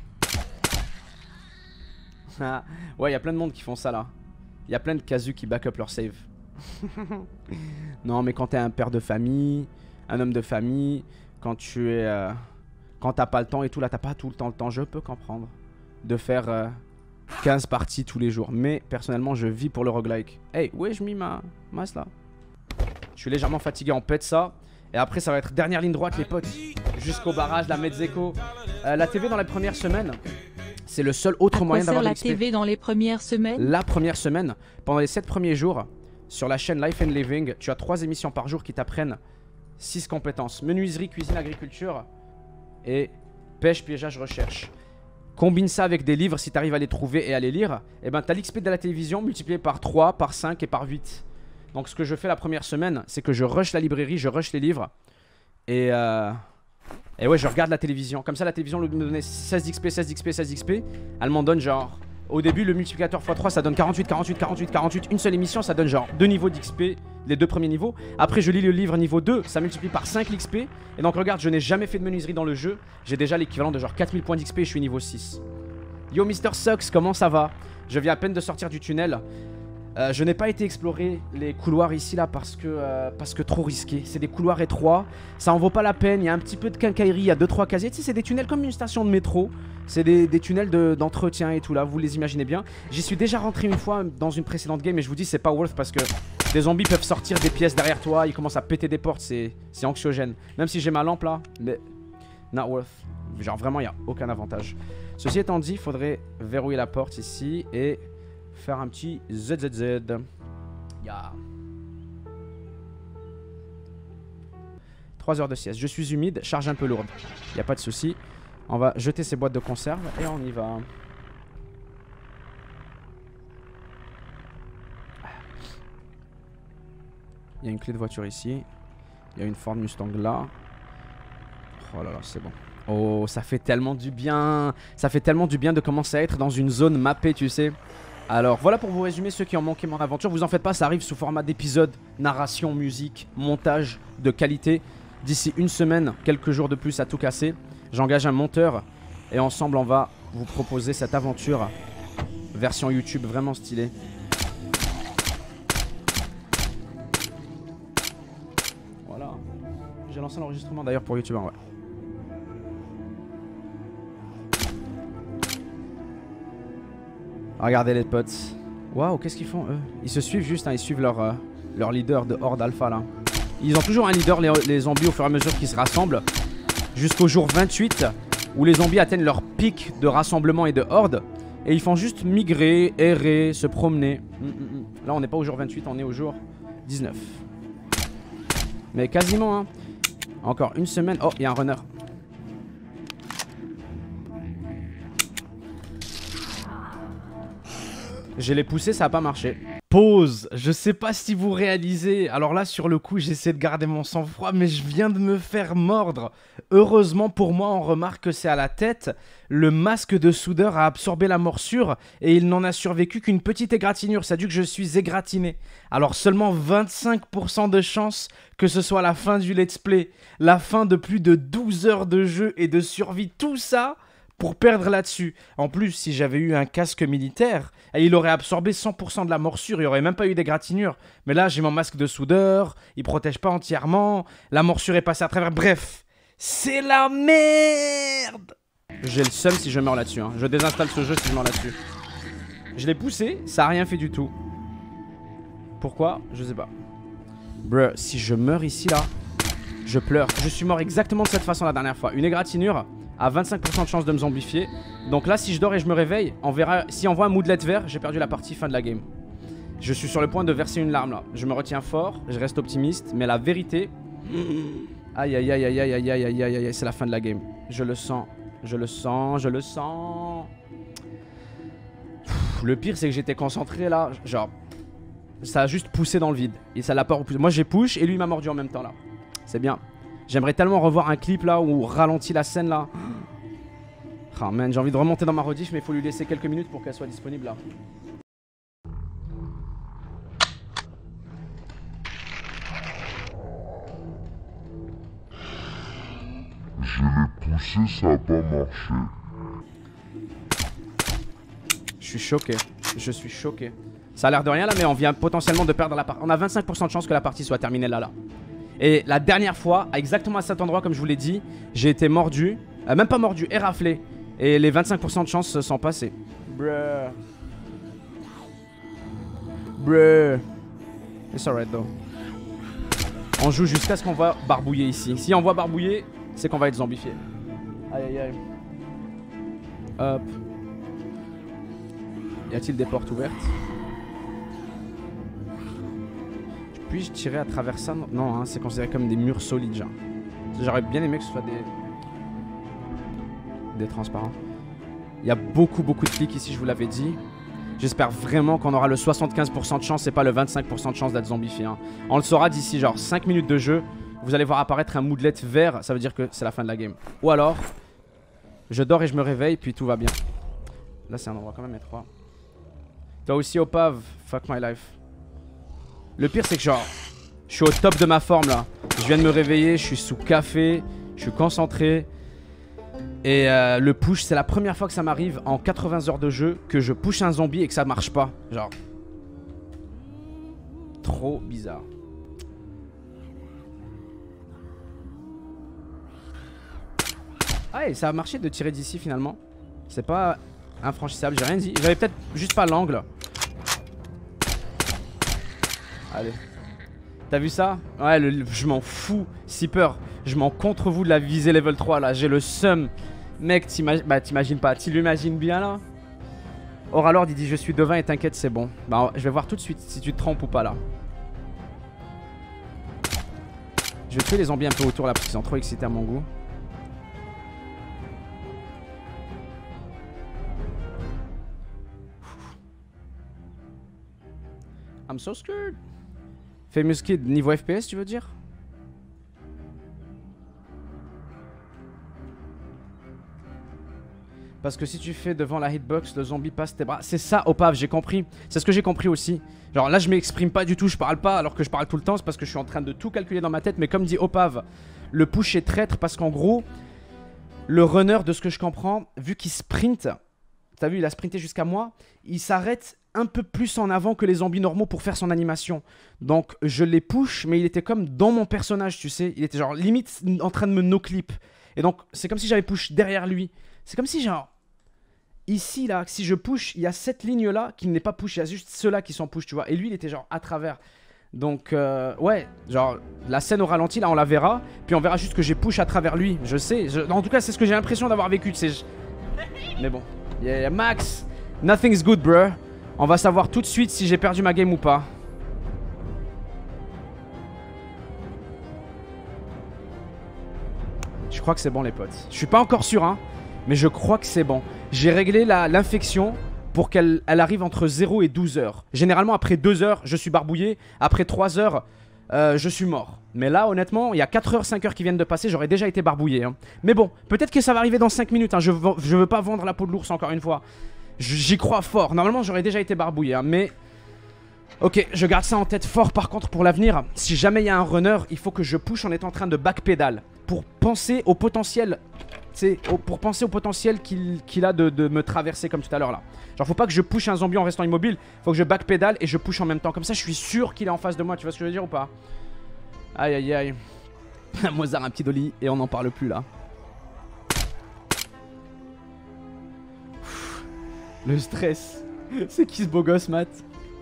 Ah, ouais, y a plein de monde qui font ça là. Y a plein de casus qui back up leur save. non, mais quand t'es un père de famille, un homme de famille, quand tu es. euh, quand t'as pas le temps et tout, là, t'as pas tout le temps le temps, je peux comprendre. De faire euh, 15 parties tous les jours. Mais personnellement, je vis pour le roguelike. Hey, où ai-je mis ma masse là suis légèrement fatigué, on pète ça. Et après, ça va être dernière ligne droite, les potes. Jusqu'au barrage, la Mezzeco. Euh, la TV dans les premières semaines, c'est le seul autre À moyen d'avoir de la. TV dans les premières semaines? La première semaine, pendant les 7 premiers jours, sur la chaîne Life and Living, tu as 3 émissions par jour qui t'apprennent 6 compétences. Menuiserie, cuisine, agriculture et pêche, piégeage, recherche. Combine ça avec des livres si tu arrives à les trouver et à les lire, et ben t'as l'XP de la télévision multiplié par 3, par 5 et par 8. Donc ce que je fais la première semaine, c'est que je rush la librairie, je rush les livres et euh, et ouais, je regarde la télévision. Comme ça la télévision me donner 16 XP, 16 XP, 16 XP, elle m'en donne genre au début, le multiplicateur x3, ça donne 48, 48, 48, 48. Une seule émission, ça donne genre deux niveaux d'XP, les deux premiers niveaux. Après, je lis le livre niveau 2, ça multiplie par 5 l'XP. Et donc, regarde, je n'ai jamais fait de menuiserie dans le jeu. J'ai déjà l'équivalent de genre 4000 points d'XP et je suis niveau 6. Yo, Mr. Sucks, comment ça va? Je viens à peine de sortir du tunnel. Euh, je n'ai pas été explorer les couloirs ici là parce que, euh, parce que trop risqué. C'est des couloirs étroits, ça en vaut pas la peine. Il y a un petit peu de quincaillerie, il y a 2-3 casiers. Tu sais, c'est des tunnels comme une station de métro. C'est des, tunnels de- d'entretien et tout là, vous les imaginez bien. J'y suis déjà rentré une fois dans une précédente game et je vous dis, c'est pas worth parce que des zombies peuvent sortir des pièces derrière toi, ils commencent à péter des portes, c'est anxiogène. Même si j'ai ma lampe là, mais not worth. Genre vraiment, il y a aucun avantage. Ceci étant dit, il faudrait verrouiller la porte ici et faire un petit ZZZ. Ya. 3 heures de sieste. Je suis humide, charge un peu lourde. Il a pas de souci. On va jeter ces boîtes de conserve et on y va. Il y a une clé de voiture ici. Il y a une Ford Mustang là. Oh là là, c'est bon. Oh, ça fait tellement du bien. Ça fait tellement du bien de commencer à être dans une zone mappée, tu sais. Alors voilà pour vous résumer ceux qui ont manqué mon aventure. Vous en faites pas, ça arrive sous format d'épisode, narration, musique, montage de qualité. D'ici une semaine, quelques jours de plus à tout casser, j'engage un monteur et ensemble on va vous proposer cette aventure version YouTube vraiment stylée. Voilà. J'ai lancé l'enregistrement d'ailleurs pour YouTube. Ouais. Regardez les potes. Waouh, qu'est-ce qu'ils font eux? Ils se suivent juste, hein, ils suivent leur, euh, leur leader de Horde Alpha là. Ils ont toujours un leader, les, les zombies, au fur et à mesure qu'ils se rassemblent. Jusqu'au jour 28, où les zombies atteignent leur pic de rassemblement et de horde. Et ils font juste migrer, errer, se promener. Mm, mm, mm. Là, on n'est pas au jour 28, on est au jour 19. Mais quasiment, hein. Encore une semaine. Oh, il y a un runner. Je l'ai poussé, ça a pas marché. Pause. Je sais pas si vous réalisez. Alors là, sur le coup, j'essaie de garder mon sang-froid, mais je viens de me faire mordre. Heureusement pour moi, on remarque que c'est à la tête. Le masque de soudeur a absorbé la morsure et il n'en a survécu qu'une petite égratignure. Ça dû que je suis égratigné. Alors seulement 25% de chance que ce soit la fin du let's play, la fin de plus de 12 heures de jeu et de survie. Tout ça pour perdre là-dessus. En plus, si j'avais eu un casque militaire, il aurait absorbé 100% de la morsure, il n'y aurait même pas eu des gratinures. Mais là, j'ai mon masque de soudeur, il protège pas entièrement, la morsure est passée à travers. Bref, c'est la merde J'ai le seum si je meurs là-dessus. Hein. Je désinstalle ce jeu si je meurs là-dessus. Je l'ai poussé, ça a rien fait du tout. Pourquoi? Je sais pas. Bruh, si je meurs ici là, je pleure. Je suis mort exactement de cette façon la dernière fois. Une égratignure a 25% de chance de me zombifier. Donc là, si je dors et je me réveille, on verra. Si on voit un moodlet vert, j'ai perdu la partie fin de la game. Je suis sur le point de verser une larme là. Je me retiens fort, je reste optimiste, mais la vérité. Aïe aïe aïe aïe aïe aïe aïe aïe aïe aïe, c'est la fin de la game. Je le sens, je le sens, je le sens. le pire, c'est que j'étais concentré là. Genre, ça a juste poussé dans le vide. Et ça l'a pas repoussé. Moi, j'ai push et lui m'a mordu en même temps là. C'est bien. J'aimerais tellement revoir un clip là où on ralentit la scène là. Ah man, j'ai envie de remonter dans ma rediff, mais il faut lui laisser quelques minutes pour qu'elle soit disponible là. Je l'ai poussé, ça a pas marché. Je suis choqué. Je suis choqué. Ça a l'air de rien là, mais on vient potentiellement de perdre la partie. On a 25% de chance que la partie soit terminée là là. Et la dernière fois, exactement à cet endroit, comme je vous l'ai dit, j'ai été mordu. Euh, même pas mordu, éraflé. Et les 25% de chance se sont passés. Bruh. Bruh. It's alright though. On joue jusqu'à ce qu'on voit barbouiller ici. Si on voit barbouiller, c'est qu'on va être zombifié. Aïe aïe aïe. Hop. Y a-t-il des portes ouvertes? Puis-je tirer à travers ça Non, hein, c'est considéré comme des murs solides, genre. J'aurais bien aimé que ce soit des... Des transparents. Il y a beaucoup, beaucoup de clics ici, je vous l'avais dit. J'espère vraiment qu'on aura le 75% de chance et pas le 25% de chance d'être zombifié. Hein. On le saura d'ici genre 5 minutes de jeu. Vous allez voir apparaître un moodlet vert, ça veut dire que c'est la fin de la game. Ou alors, je dors et je me réveille, puis tout va bien. Là, c'est un endroit quand même étroit. Toi aussi, Opav, fuck my life. Le pire, c'est que genre, je suis au top de ma forme là. Je viens de me réveiller, je suis sous café, je suis concentré. Et euh, le push, c'est la première fois que ça m'arrive en 80 heures de jeu que je push un zombie et que ça marche pas. Genre. Trop bizarre. Ah, et ça a marché de tirer d'ici finalement. C'est pas infranchissable, j'ai rien dit. J'avais peut-être juste pas l'angle. Allez. T'as vu ça? Ouais, je m'en fous. Si peur. Je m'en contre vous de la visée level 3 là. J'ai le seum. Mec, t'imagines bah, pas. Tu l'imagines bien là? Oralord il dit je suis devin et t'inquiète c'est bon. Bah je vais voir tout de suite si tu te trompes ou pas là. Je vais tuer les zombies un peu autour là parce qu'ils sont trop excités à mon goût. I'm so scared. Famous Kid, niveau FPS, tu veux dire? Parce que si tu fais devant la hitbox, le zombie passe tes bras. C'est ça, Opav, j'ai compris. C'est ce que j'ai compris aussi. Genre là, je m'exprime pas du tout, je parle pas alors que je parle tout le temps. C'est parce que je suis en train de tout calculer dans ma tête. Mais comme dit Opav, le push est traître parce qu'en gros, le runner, de ce que je comprends, vu qu'il sprint, t'as vu, il a sprinté jusqu'à moi, il s'arrête un peu plus en avant que les zombies normaux pour faire son animation. Donc je les push, mais il était comme dans mon personnage, tu sais. Il était genre limite en train de me no-clip. Et donc c'est comme si j'avais push derrière lui. C'est comme si genre... Ici, là, si je push, il y a cette ligne-là qui n'est pas push. Il y a juste ceux-là qui sont push, tu vois. Et lui, il était genre à travers. Donc, euh, ouais, genre, la scène au ralenti, là, on la verra. Puis on verra juste que j'ai push à travers lui. Je sais. En tout cas, c'est ce que j'ai l'impression d'avoir vécu. Mais bon. Yeah, Max, nothing's good, bruh. On va savoir tout de suite si j'ai perdu ma game ou pas. Je crois que c'est bon les potes. Je suis pas encore sûr hein, mais je crois que c'est bon. J'ai réglé l'infection pour qu'elle elle arrive entre 0 et 12 heures. Généralement après 2 heures, je suis barbouillé. Après 3 heures, euh, je suis mort. Mais là, honnêtement, il y a 4 heures, 5 heures qui viennent de passer, j'aurais déjà été barbouillé. Hein. Mais bon, peut-être que ça va arriver dans 5 minutes. Hein. Je, je veux pas vendre la peau de l'ours encore une fois. J'y crois fort. Normalement, j'aurais déjà été barbouillé, hein, mais... Ok, je garde ça en tête fort par contre pour l'avenir. Si jamais il y a un runner, il faut que je push en étant en train de backpedal. Pour penser au potentiel au- pour penser au potentiel qu'il a de, me traverser comme tout à l'heure là. Genre, faut pas que je push un zombie en restant immobile. Faut que je backpedale et je push en même temps. Comme ça, je suis sûr qu'il est en face de moi. Tu vois ce que je veux dire ou pas? Aïe aïe aïe. Mozart, un petit dolly et on n'en parle plus là. Le stress. C'est qui ce beau gosse, Matt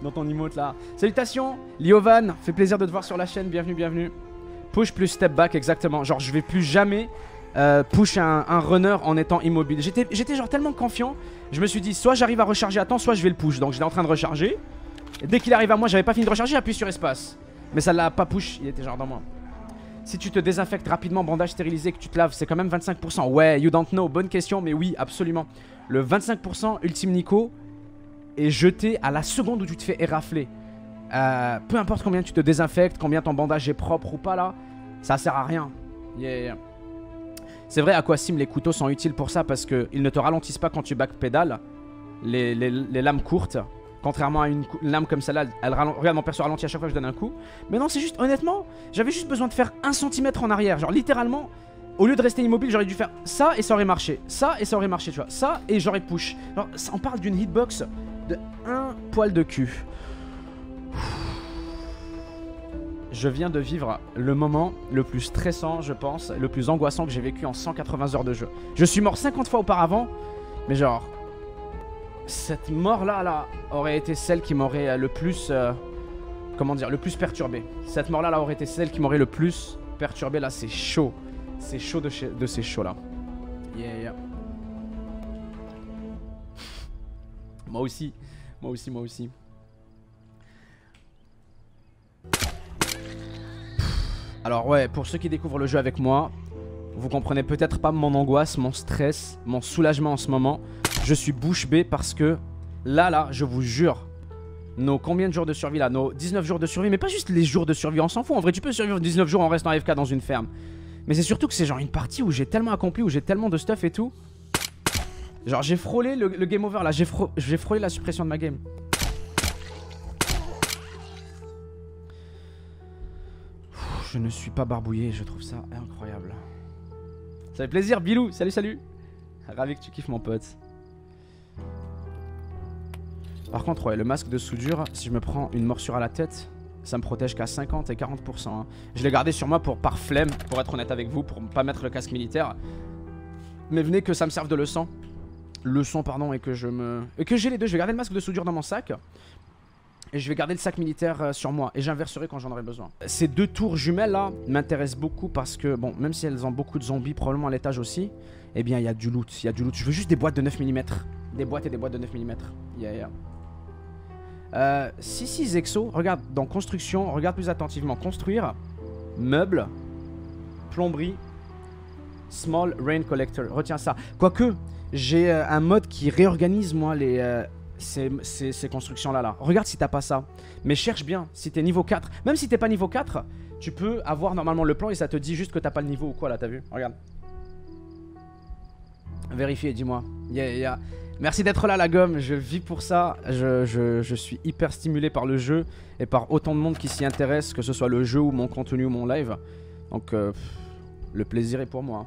Dans ton emote là? Salutations, Liovan. Fait plaisir de te voir sur la chaîne. Bienvenue, bienvenue. Push plus step back, exactement. Genre, je vais plus jamais euh, push un, un runner en étant immobile. J'étais genre tellement confiant. Je me suis dit, soit j'arrive à recharger à temps, soit je vais le push. Donc, j'étais en train de recharger. Dès qu'il arrive à moi, j'avais pas fini de recharger, j'appuie sur espace. Mais ça l'a pas push, il était genre dans moi. Si tu te désinfectes rapidement, bandage stérilisé, que tu te laves, c'est quand même 25%. Ouais, you don't know, bonne question, mais oui, absolument. Le 25% Ultime Nico est jeté à la seconde où tu te fais érafler. Euh, peu importe combien tu te désinfectes, combien ton bandage est propre ou pas là, ça sert à rien. Yeah. C'est vrai, Aquasim, les couteaux sont utiles pour ça parce qu'ils ne te ralentissent pas quand tu backpedales. Les, les, les lames courtes. Contrairement à une lame comme celle-là, elle regarde mon perso ralentit à chaque fois que je donne un coup. Mais non, c'est juste, honnêtement, j'avais juste besoin de faire un centimètre en arrière. Genre, littéralement, au lieu de rester immobile, j'aurais dû faire ça et ça aurait marché. Ça et ça aurait marché, tu vois. Ça et j'aurais push. Ça- on parle d'une hitbox de un poil de cul. Je viens de vivre le moment le plus stressant, je pense, le plus angoissant que j'ai vécu en 180 heures de jeu. Je suis mort 50 fois auparavant, mais genre, cette mort-là, là, aurait été celle qui m'aurait euh, le plus, euh, comment dire, le plus perturbé. Cette mort-là, là, aurait été celle qui m'aurait le plus perturbé. Là, c'est chaud, c'est chaud de, ces chauds là. Yeah, yeah. Moi aussi, moi aussi, moi aussi. Alors ouais, pour ceux qui découvrent le jeu avec moi, vous comprenez peut-être pas mon angoisse, mon stress, mon soulagement en ce moment. Je suis bouche bée parce que là, là, je vous jure, nos combien de jours de survie là Nos 19 jours de survie, mais pas juste les jours de survie, on s'en fout. En vrai, tu peux survivre 19 jours en restant AFK dans une ferme. Mais c'est surtout que c'est genre une partie où j'ai tellement accompli, où j'ai tellement de stuff et tout. Genre j'ai frôlé le, game over là, j'ai frô- j'ai frôlé la suppression de ma game. Je ne suis pas barbouillé, je trouve ça incroyable. Ça fait plaisir, Bilou, salut, salut. Ravi que tu kiffes mon pote. Par contre, ouais, le masque de soudure, si je me prends une morsure à la tête, ça me protège qu'à 50 et 40%. hein. Je l'ai gardé sur moi pour par flemme, pour être honnête avec vous, pour pas mettre le casque militaire. Mais venez que ça me serve de leçon. Leçon, pardon, et que je me. Et que j'ai les deux. Je vais garder le masque de soudure dans mon sac. Et je vais garder le sac militaire euh, sur moi. Et j'inverserai quand j'en aurai besoin. Ces deux tours jumelles là m'intéressent beaucoup parce que, bon, même si elles ont beaucoup de zombies, probablement à l'étage aussi, eh bien, il y a du loot. Il y a du loot. Je veux juste des boîtes de 9 mm. Des boîtes et des boîtes de 9 mm. Yeah, yeah. Euh, si, si, Zexo, regarde dans construction, regarde plus attentivement. Construire, meubles, plomberie, small rain collector. Retiens ça. Quoique, j'ai euh, un mode qui réorganise, moi, les, euh, ces, ces constructions-là. Là. Regarde si t'as pas ça. Mais cherche bien, si t'es niveau 4. Même si t'es pas niveau 4, tu peux avoir normalement le plan et ça te dit juste que t'as pas le niveau ou quoi, là, t'as vu? Regarde. Vérifie dis-moi. Yeah. Merci d'être là, la gomme. Je vis pour ça. Je, je- je suis hyper stimulé par le jeu et par autant de monde qui s'y intéresse, que ce soit le jeu ou mon contenu ou mon live. Donc, euh, le plaisir est pour moi.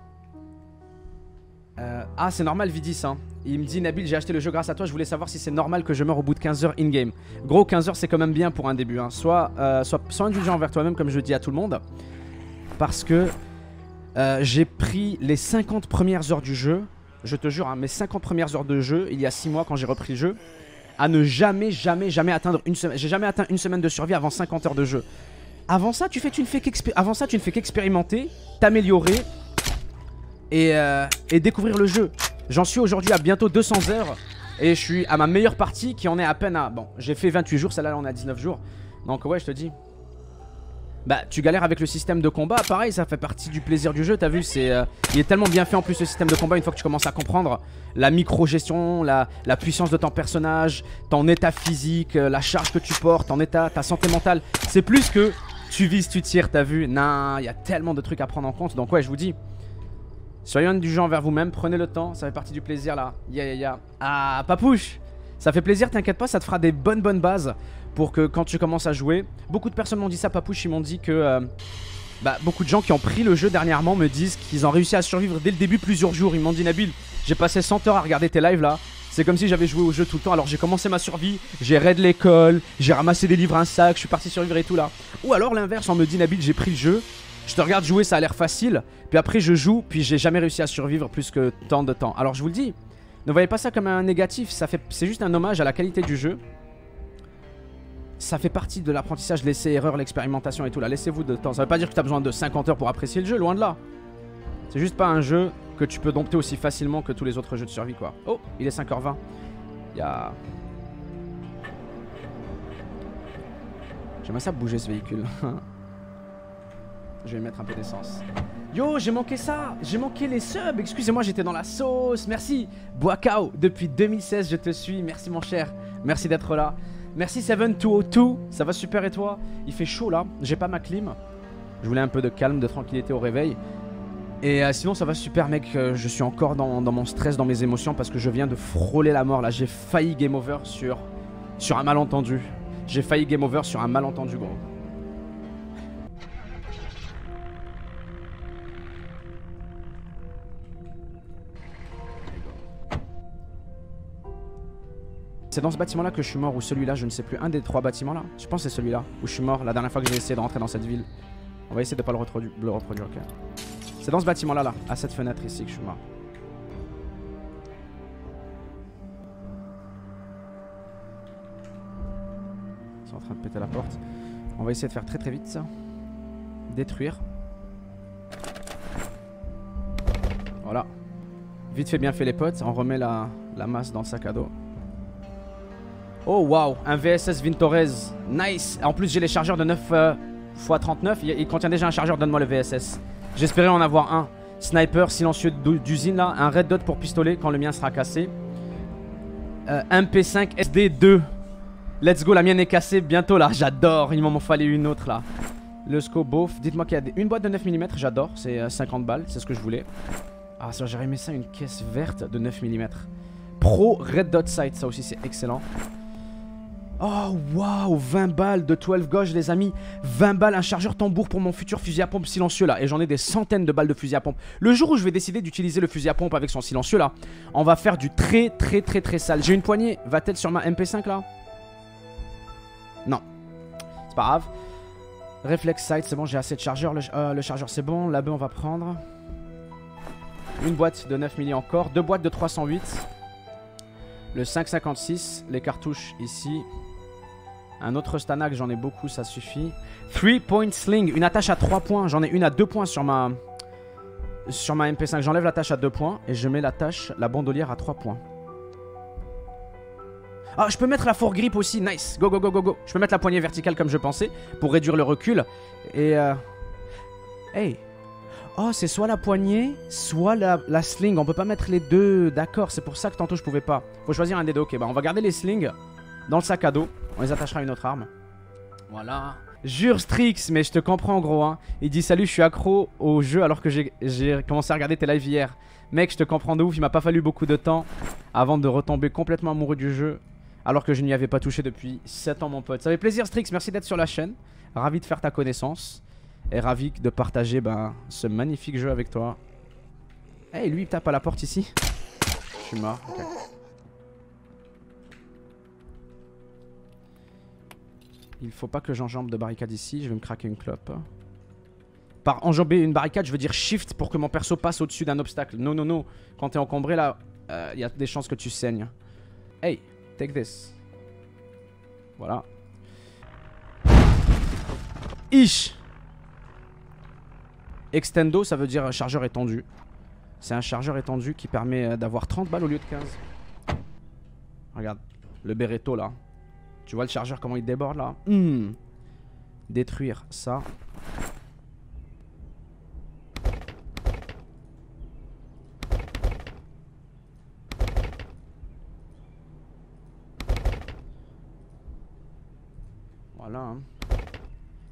Euh, ah, c'est normal, Vidis. Hein. Il me dit, Nabil, j'ai acheté le jeu grâce à toi. Je voulais savoir si c'est normal que je meure au bout de 15 heures in-game. Gros, 15 heures, c'est quand même bien pour un début. Hein. Soit, euh, sois indulgent envers toi-même, comme je dis à tout le monde. Parce que euh, j'ai pris les 50 premières heures du jeu. Je te jure, hein, mes 50 premières heures de jeu, il y a 6 mois quand j'ai repris le jeu, à ne jamais, jamais, jamais atteindre une semaine. J'ai jamais atteint une semaine de survie avant 50 heures de jeu. Avant ça, tu ne fais qu'expérimenter, t'améliorer et, euh, et découvrir le jeu. J'en suis aujourd'hui à bientôt 200 heures et je suis à ma meilleure partie qui en est à peine à. Bon, j'ai fait 28 jours, celle-là on est à 19 jours. Donc, ouais, je te dis. Bah, tu galères avec le système de combat, pareil, ça fait partie du plaisir du jeu, t'as vu, c'est, euh, il est tellement bien fait en plus le système de combat une fois que tu commences à comprendre la micro-gestion, la, la puissance de ton personnage, ton état physique, euh, la charge que tu portes, ton état, ta santé mentale, c'est plus que tu vises, tu tires, t'as vu, non, il y a tellement de trucs à prendre en compte, donc ouais, je vous dis, soyez indulgents envers vous-même, prenez le temps, ça fait partie du plaisir là, ya ya ya, ah, papouche, ça fait plaisir, t'inquiète pas, ça te fera des bonnes bonnes bases pour que quand tu commences à jouer, beaucoup de personnes m'ont dit ça, Papouche, ils m'ont dit que euh, Bah, beaucoup de gens qui ont pris le jeu dernièrement me disent qu'ils ont réussi à survivre dès le début plusieurs jours. Ils m'ont dit Nabil, j'ai passé 100 heures à regarder tes lives là. C'est comme si j'avais joué au jeu tout le temps. Alors j'ai commencé ma survie, j'ai raid l'école, j'ai ramassé des livres, un sac, je suis parti survivre et tout là. Ou alors l'inverse, on me dit Nabil, j'ai pris le jeu, je te regarde jouer, ça a l'air facile. Puis après je joue, puis j'ai jamais réussi à survivre plus que tant de temps. Alors je vous le dis, ne voyez pas ça comme un négatif, c'est juste un hommage à la qualité du jeu. Ça fait partie de l'apprentissage, l'essai-erreur, l'expérimentation et tout là. Laissez-vous de temps. Ça veut pas dire que tu as besoin de 50 heures pour apprécier le jeu, loin de là. C'est juste pas un jeu que tu peux dompter aussi facilement que tous les autres jeux de survie quoi. Oh, il est 5h20. Il y a... J'aimerais ça bouger ce véhicule. Je vais mettre un peu d'essence. Yo, j'ai manqué ça J'ai manqué les subs Excusez-moi, j'étais dans la sauce. Merci. Boakao, depuis 2016, je te suis. Merci, mon cher. Merci d'être là. Merci, 7202. Ça va super et toi? Il fait chaud là. J'ai pas ma clim. Je voulais un peu de calme, de tranquillité au réveil. Et euh, sinon, ça va super, mec. Euh, je suis encore dans, mon stress, dans mes émotions parce que je viens de frôler la mort là. J'ai failli game over sur, sur un malentendu. J'ai failli game over sur un malentendu, gros. C'est dans ce bâtiment là que je suis mort ou celui-là, je ne sais plus. Un des trois bâtiments là Je pense que c'est celui-là où je suis mort la dernière fois que j'ai essayé de rentrer dans cette ville. On va essayer de pas le reproduire, ok. C'est dans ce bâtiment là là, à cette fenêtre ici que je suis mort. Ils sont en train de péter la porte. On va essayer de faire très très vite ça. Détruire. Voilà. Vite fait, bien fait les potes. On remet la, la masse dans le sac à dos. Oh waouh, un VSS Vintorez. Nice. En plus, j'ai les chargeurs de 9 x 39. Il, contient déjà un chargeur. Donne-moi le VSS. J'espérais en avoir un. Sniper silencieux d'usine là. Un red dot pour pistolet quand le mien sera cassé. Euh, MP5 SD2. Let's go, la mienne est cassée bientôt là. J'adore. Il m'en fallait une autre là. Le scope bof. Dites-moi qu'il y a une boîte de 9 mm. J'adore. C'est 50 euh, balles. C'est ce que je voulais. Ah, ça, j'aurais aimé ça. Une caisse verte de 9 mm. Pro Red Dot Sight. Ça aussi, c'est excellent. Oh waouh 20 balles de 12 gauche les amis. 20 balles un chargeur tambour pour mon futur fusil à pompe silencieux là. Et j'en ai des centaines de balles de fusil à pompe. Le jour où je vais décider d'utiliser le fusil à pompe avec son silencieux là On va faire du très très très très sale. J'ai une poignée. Va-t-elle sur ma MP5 là? Non. C'est pas grave. Reflex sight c'est bon j'ai assez de chargeurs. Le, euh, le chargeur c'est bon. La on va prendre. Une boîte de 9 milli encore. Deux boîtes de 308 le 5,56, les cartouches ici. Un autre Stanak, j'en ai beaucoup, ça suffit. 3 point sling, une attache à 3 points. J'en ai une à 2 points sur ma, sur ma MP5. J'enlève l'attache à 2 points et je mets l'attache, la bandolière à 3 points. Ah, je peux mettre la foregrip aussi, nice. Go, go, go, go, go. Je peux mettre la poignée verticale comme je pensais pour réduire le recul. Et euh... Hey, Oh, c'est soit la poignée, soit la, sling. On peut pas mettre les deux. D'accord, c'est pour ça que tantôt je pouvais pas. Faut choisir un des deux. Ok, bah on va garder les slings dans le sac à dos. On les attachera à une autre arme. Voilà. Jure Strix, mais je te comprends gros. Hein. Il dit salut, je suis accro au jeu alors que j'ai commencé à regarder tes lives hier. Mec, je te comprends de ouf. Il m'a pas fallu beaucoup de temps avant de retomber complètement amoureux du jeu. Alors que je n'y avais pas touché depuis 7 ans, mon pote. Ça fait plaisir, Strix. Merci d'être sur la chaîne. Ravi de faire ta connaissance et ravi de partager ben, ce magnifique jeu avec toi. Hey, lui il tape à la porte ici. Je suis mort. Il faut pas que j'enjambe de barricade ici. Je vais me craquer une clope. Par enjamber une barricade, je veux dire shift pour que mon perso passe au-dessus d'un obstacle. Non, non, non. Quand t'es encombré là, il euh, y a des chances que tu saignes. Hey, take this. Voilà. Ish Extendo, ça veut dire chargeur étendu. C'est un chargeur étendu qui permet euh, d'avoir 30 balles au lieu de 15. Regarde, le Beretto là. Tu vois le chargeur comment il déborde là hmm. Détruire ça. Voilà. Hein.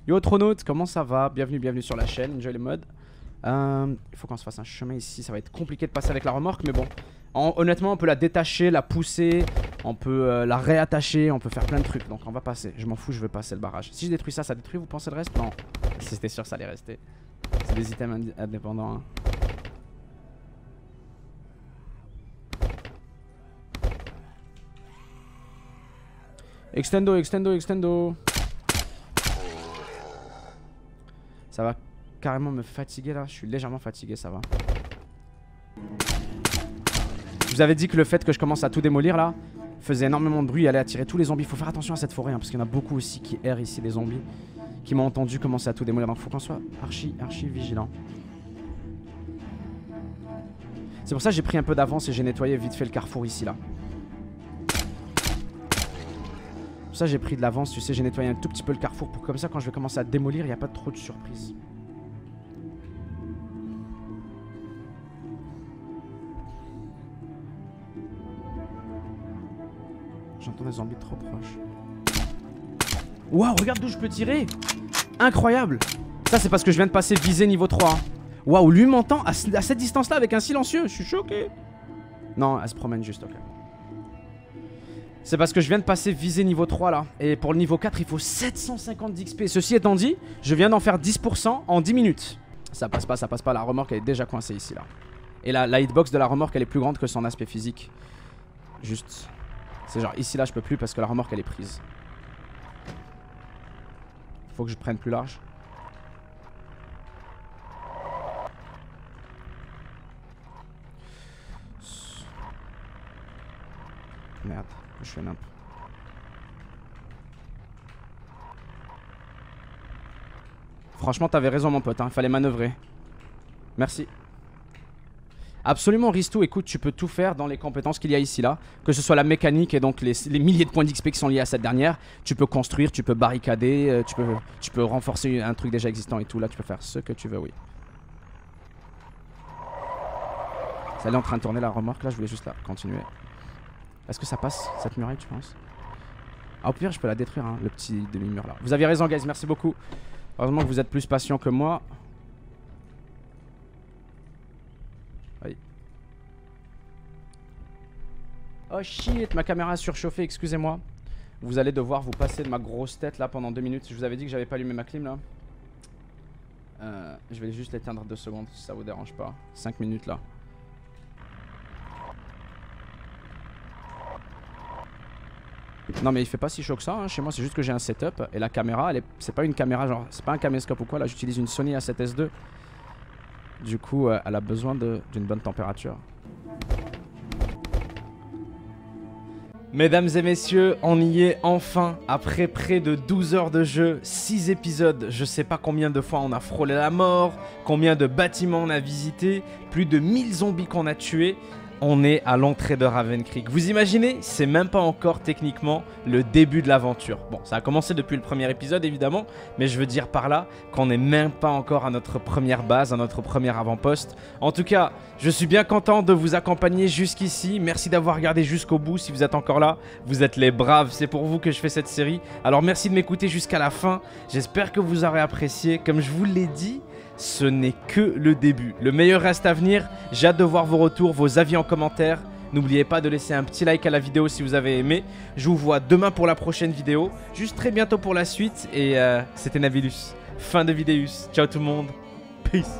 Yo Tronaut, comment ça va? Bienvenue, bienvenue sur la chaîne, enjoy le mode. Euh, il faut qu'on se fasse un chemin ici. Ça va être compliqué de passer avec la remorque, mais bon. honnêtement, on peut la détacher, la pousser, on peut euh, la réattacher, on peut faire plein de trucs. Donc on va passer. Je m'en fous, je veux passer le barrage. Si je détruis ça, ça détruit, vous pensez le reste? Non. C'était sûr, ça allait rester. C'est des items indépendants. Hein. Extendo, extendo, extendo. Ça va carrément me fatiguer là. Je suis légèrement fatigué, ça va. Je vous avais dit que le fait que je commence à tout démolir là faisait énormément de bruit allait attirer tous les zombies. Faut faire attention à cette forêt hein, parce qu'il y en a beaucoup aussi qui errent ici, des zombies, qui m'ont entendu commencer à tout démolir. Donc faut qu'on soit archi, archi vigilant. C'est pour ça que j'ai pris un peu d'avance et j'ai nettoyé vite fait le carrefour ici là. Pour ça j'ai pris de l'avance, tu sais, j'ai nettoyé un tout petit peu le carrefour pour comme ça quand je vais commencer à démolir, il n'y a pas trop de surprises. J'entends des zombies trop proches. Waouh, regarde d'où je peux tirer Incroyable Ça c'est parce que je viens de passer visée niveau 3. Waouh, lui m'entend à, cette distance-là avec un silencieux. Je suis choqué. Non, elle se promène juste, ok. C'est parce que je viens de passer visée niveau 3 là. Et pour le niveau 4, il faut 750 d'XP. Ceci étant dit, je viens d'en faire 10% en 10 minutes. Ça passe pas, ça passe pas. La remorque, elle est déjà coincée ici là. Et la, la hitbox de la remorque, elle est plus grande que son aspect physique. Juste. C'est genre ici là je peux plus parce que la remorque elle est prise. Faut que je prenne plus large. Merde, je fais n'importe. Franchement, t'avais raison, mon pote. Hein. Fallait manœuvrer. Merci. Absolument, Risto, écoute, tu peux tout faire dans les compétences qu'il y a ici là. Que ce soit la mécanique et donc les, milliers de points d'XP qui sont liés à cette dernière. Tu peux construire, tu peux barricader, euh, tu, peux, tu peux renforcer un truc déjà existant et tout. Là, tu peux faire ce que tu veux, oui. Ça est en train de tourner la remorque là, je voulais juste la continuer. Est-ce que ça passe cette muraille, tu penses? Ah, au pire, je peux la détruire, hein, le petit demi-mur là. Vous aviez raison, guys, merci beaucoup. Heureusement que vous êtes plus patient que moi. Oh shit, ma caméra a surchauffé, excusez-moi. Vous allez devoir vous passer de ma grosse tête là pendant deux minutes. Je vous avais dit que j'avais pas allumé ma clim là. Euh, je vais juste l'éteindre deux secondes si ça vous dérange pas. 5 minutes là. Non mais il fait pas si chaud que ça, hein. chez moi c'est juste que j'ai un setup et la caméra, c'est pas une caméra genre, c'est pas un caméscope ou quoi, là j'utilise une Sony A7S II. Du coup euh, elle a besoin d'une bonne température. Mesdames et messieurs, on y est enfin. Après près de 12 heures de jeu, 6 épisodes, je sais pas combien de fois on a frôlé la mort, combien de bâtiments on a visité, plus de 1000 zombies qu'on a tués on est à l'entrée de Raven Creek. Vous imaginez C'est même pas encore techniquement le début de l'aventure. Bon, ça a commencé depuis le premier épisode évidemment, mais je veux dire par là qu'on n'est même pas encore à notre première base, à notre premier avant-poste. En tout cas, je suis bien content de vous accompagner jusqu'ici. Merci d'avoir regardé jusqu'au bout si vous êtes encore là. Vous êtes les braves, c'est pour vous que je fais cette série. Alors merci de m'écouter jusqu'à la fin. J'espère que vous aurez apprécié. Comme je vous l'ai dit, ce n'est que le début. Le meilleur reste à venir. J'ai hâte de voir vos retours, vos avis en commentaire. N'oubliez pas de laisser un petit like à la vidéo si vous avez aimé. Je vous vois demain pour la prochaine vidéo. Juste très bientôt pour la suite. Et euh, c'était Navilus. Fin de Vidéus. Ciao tout le monde. Peace.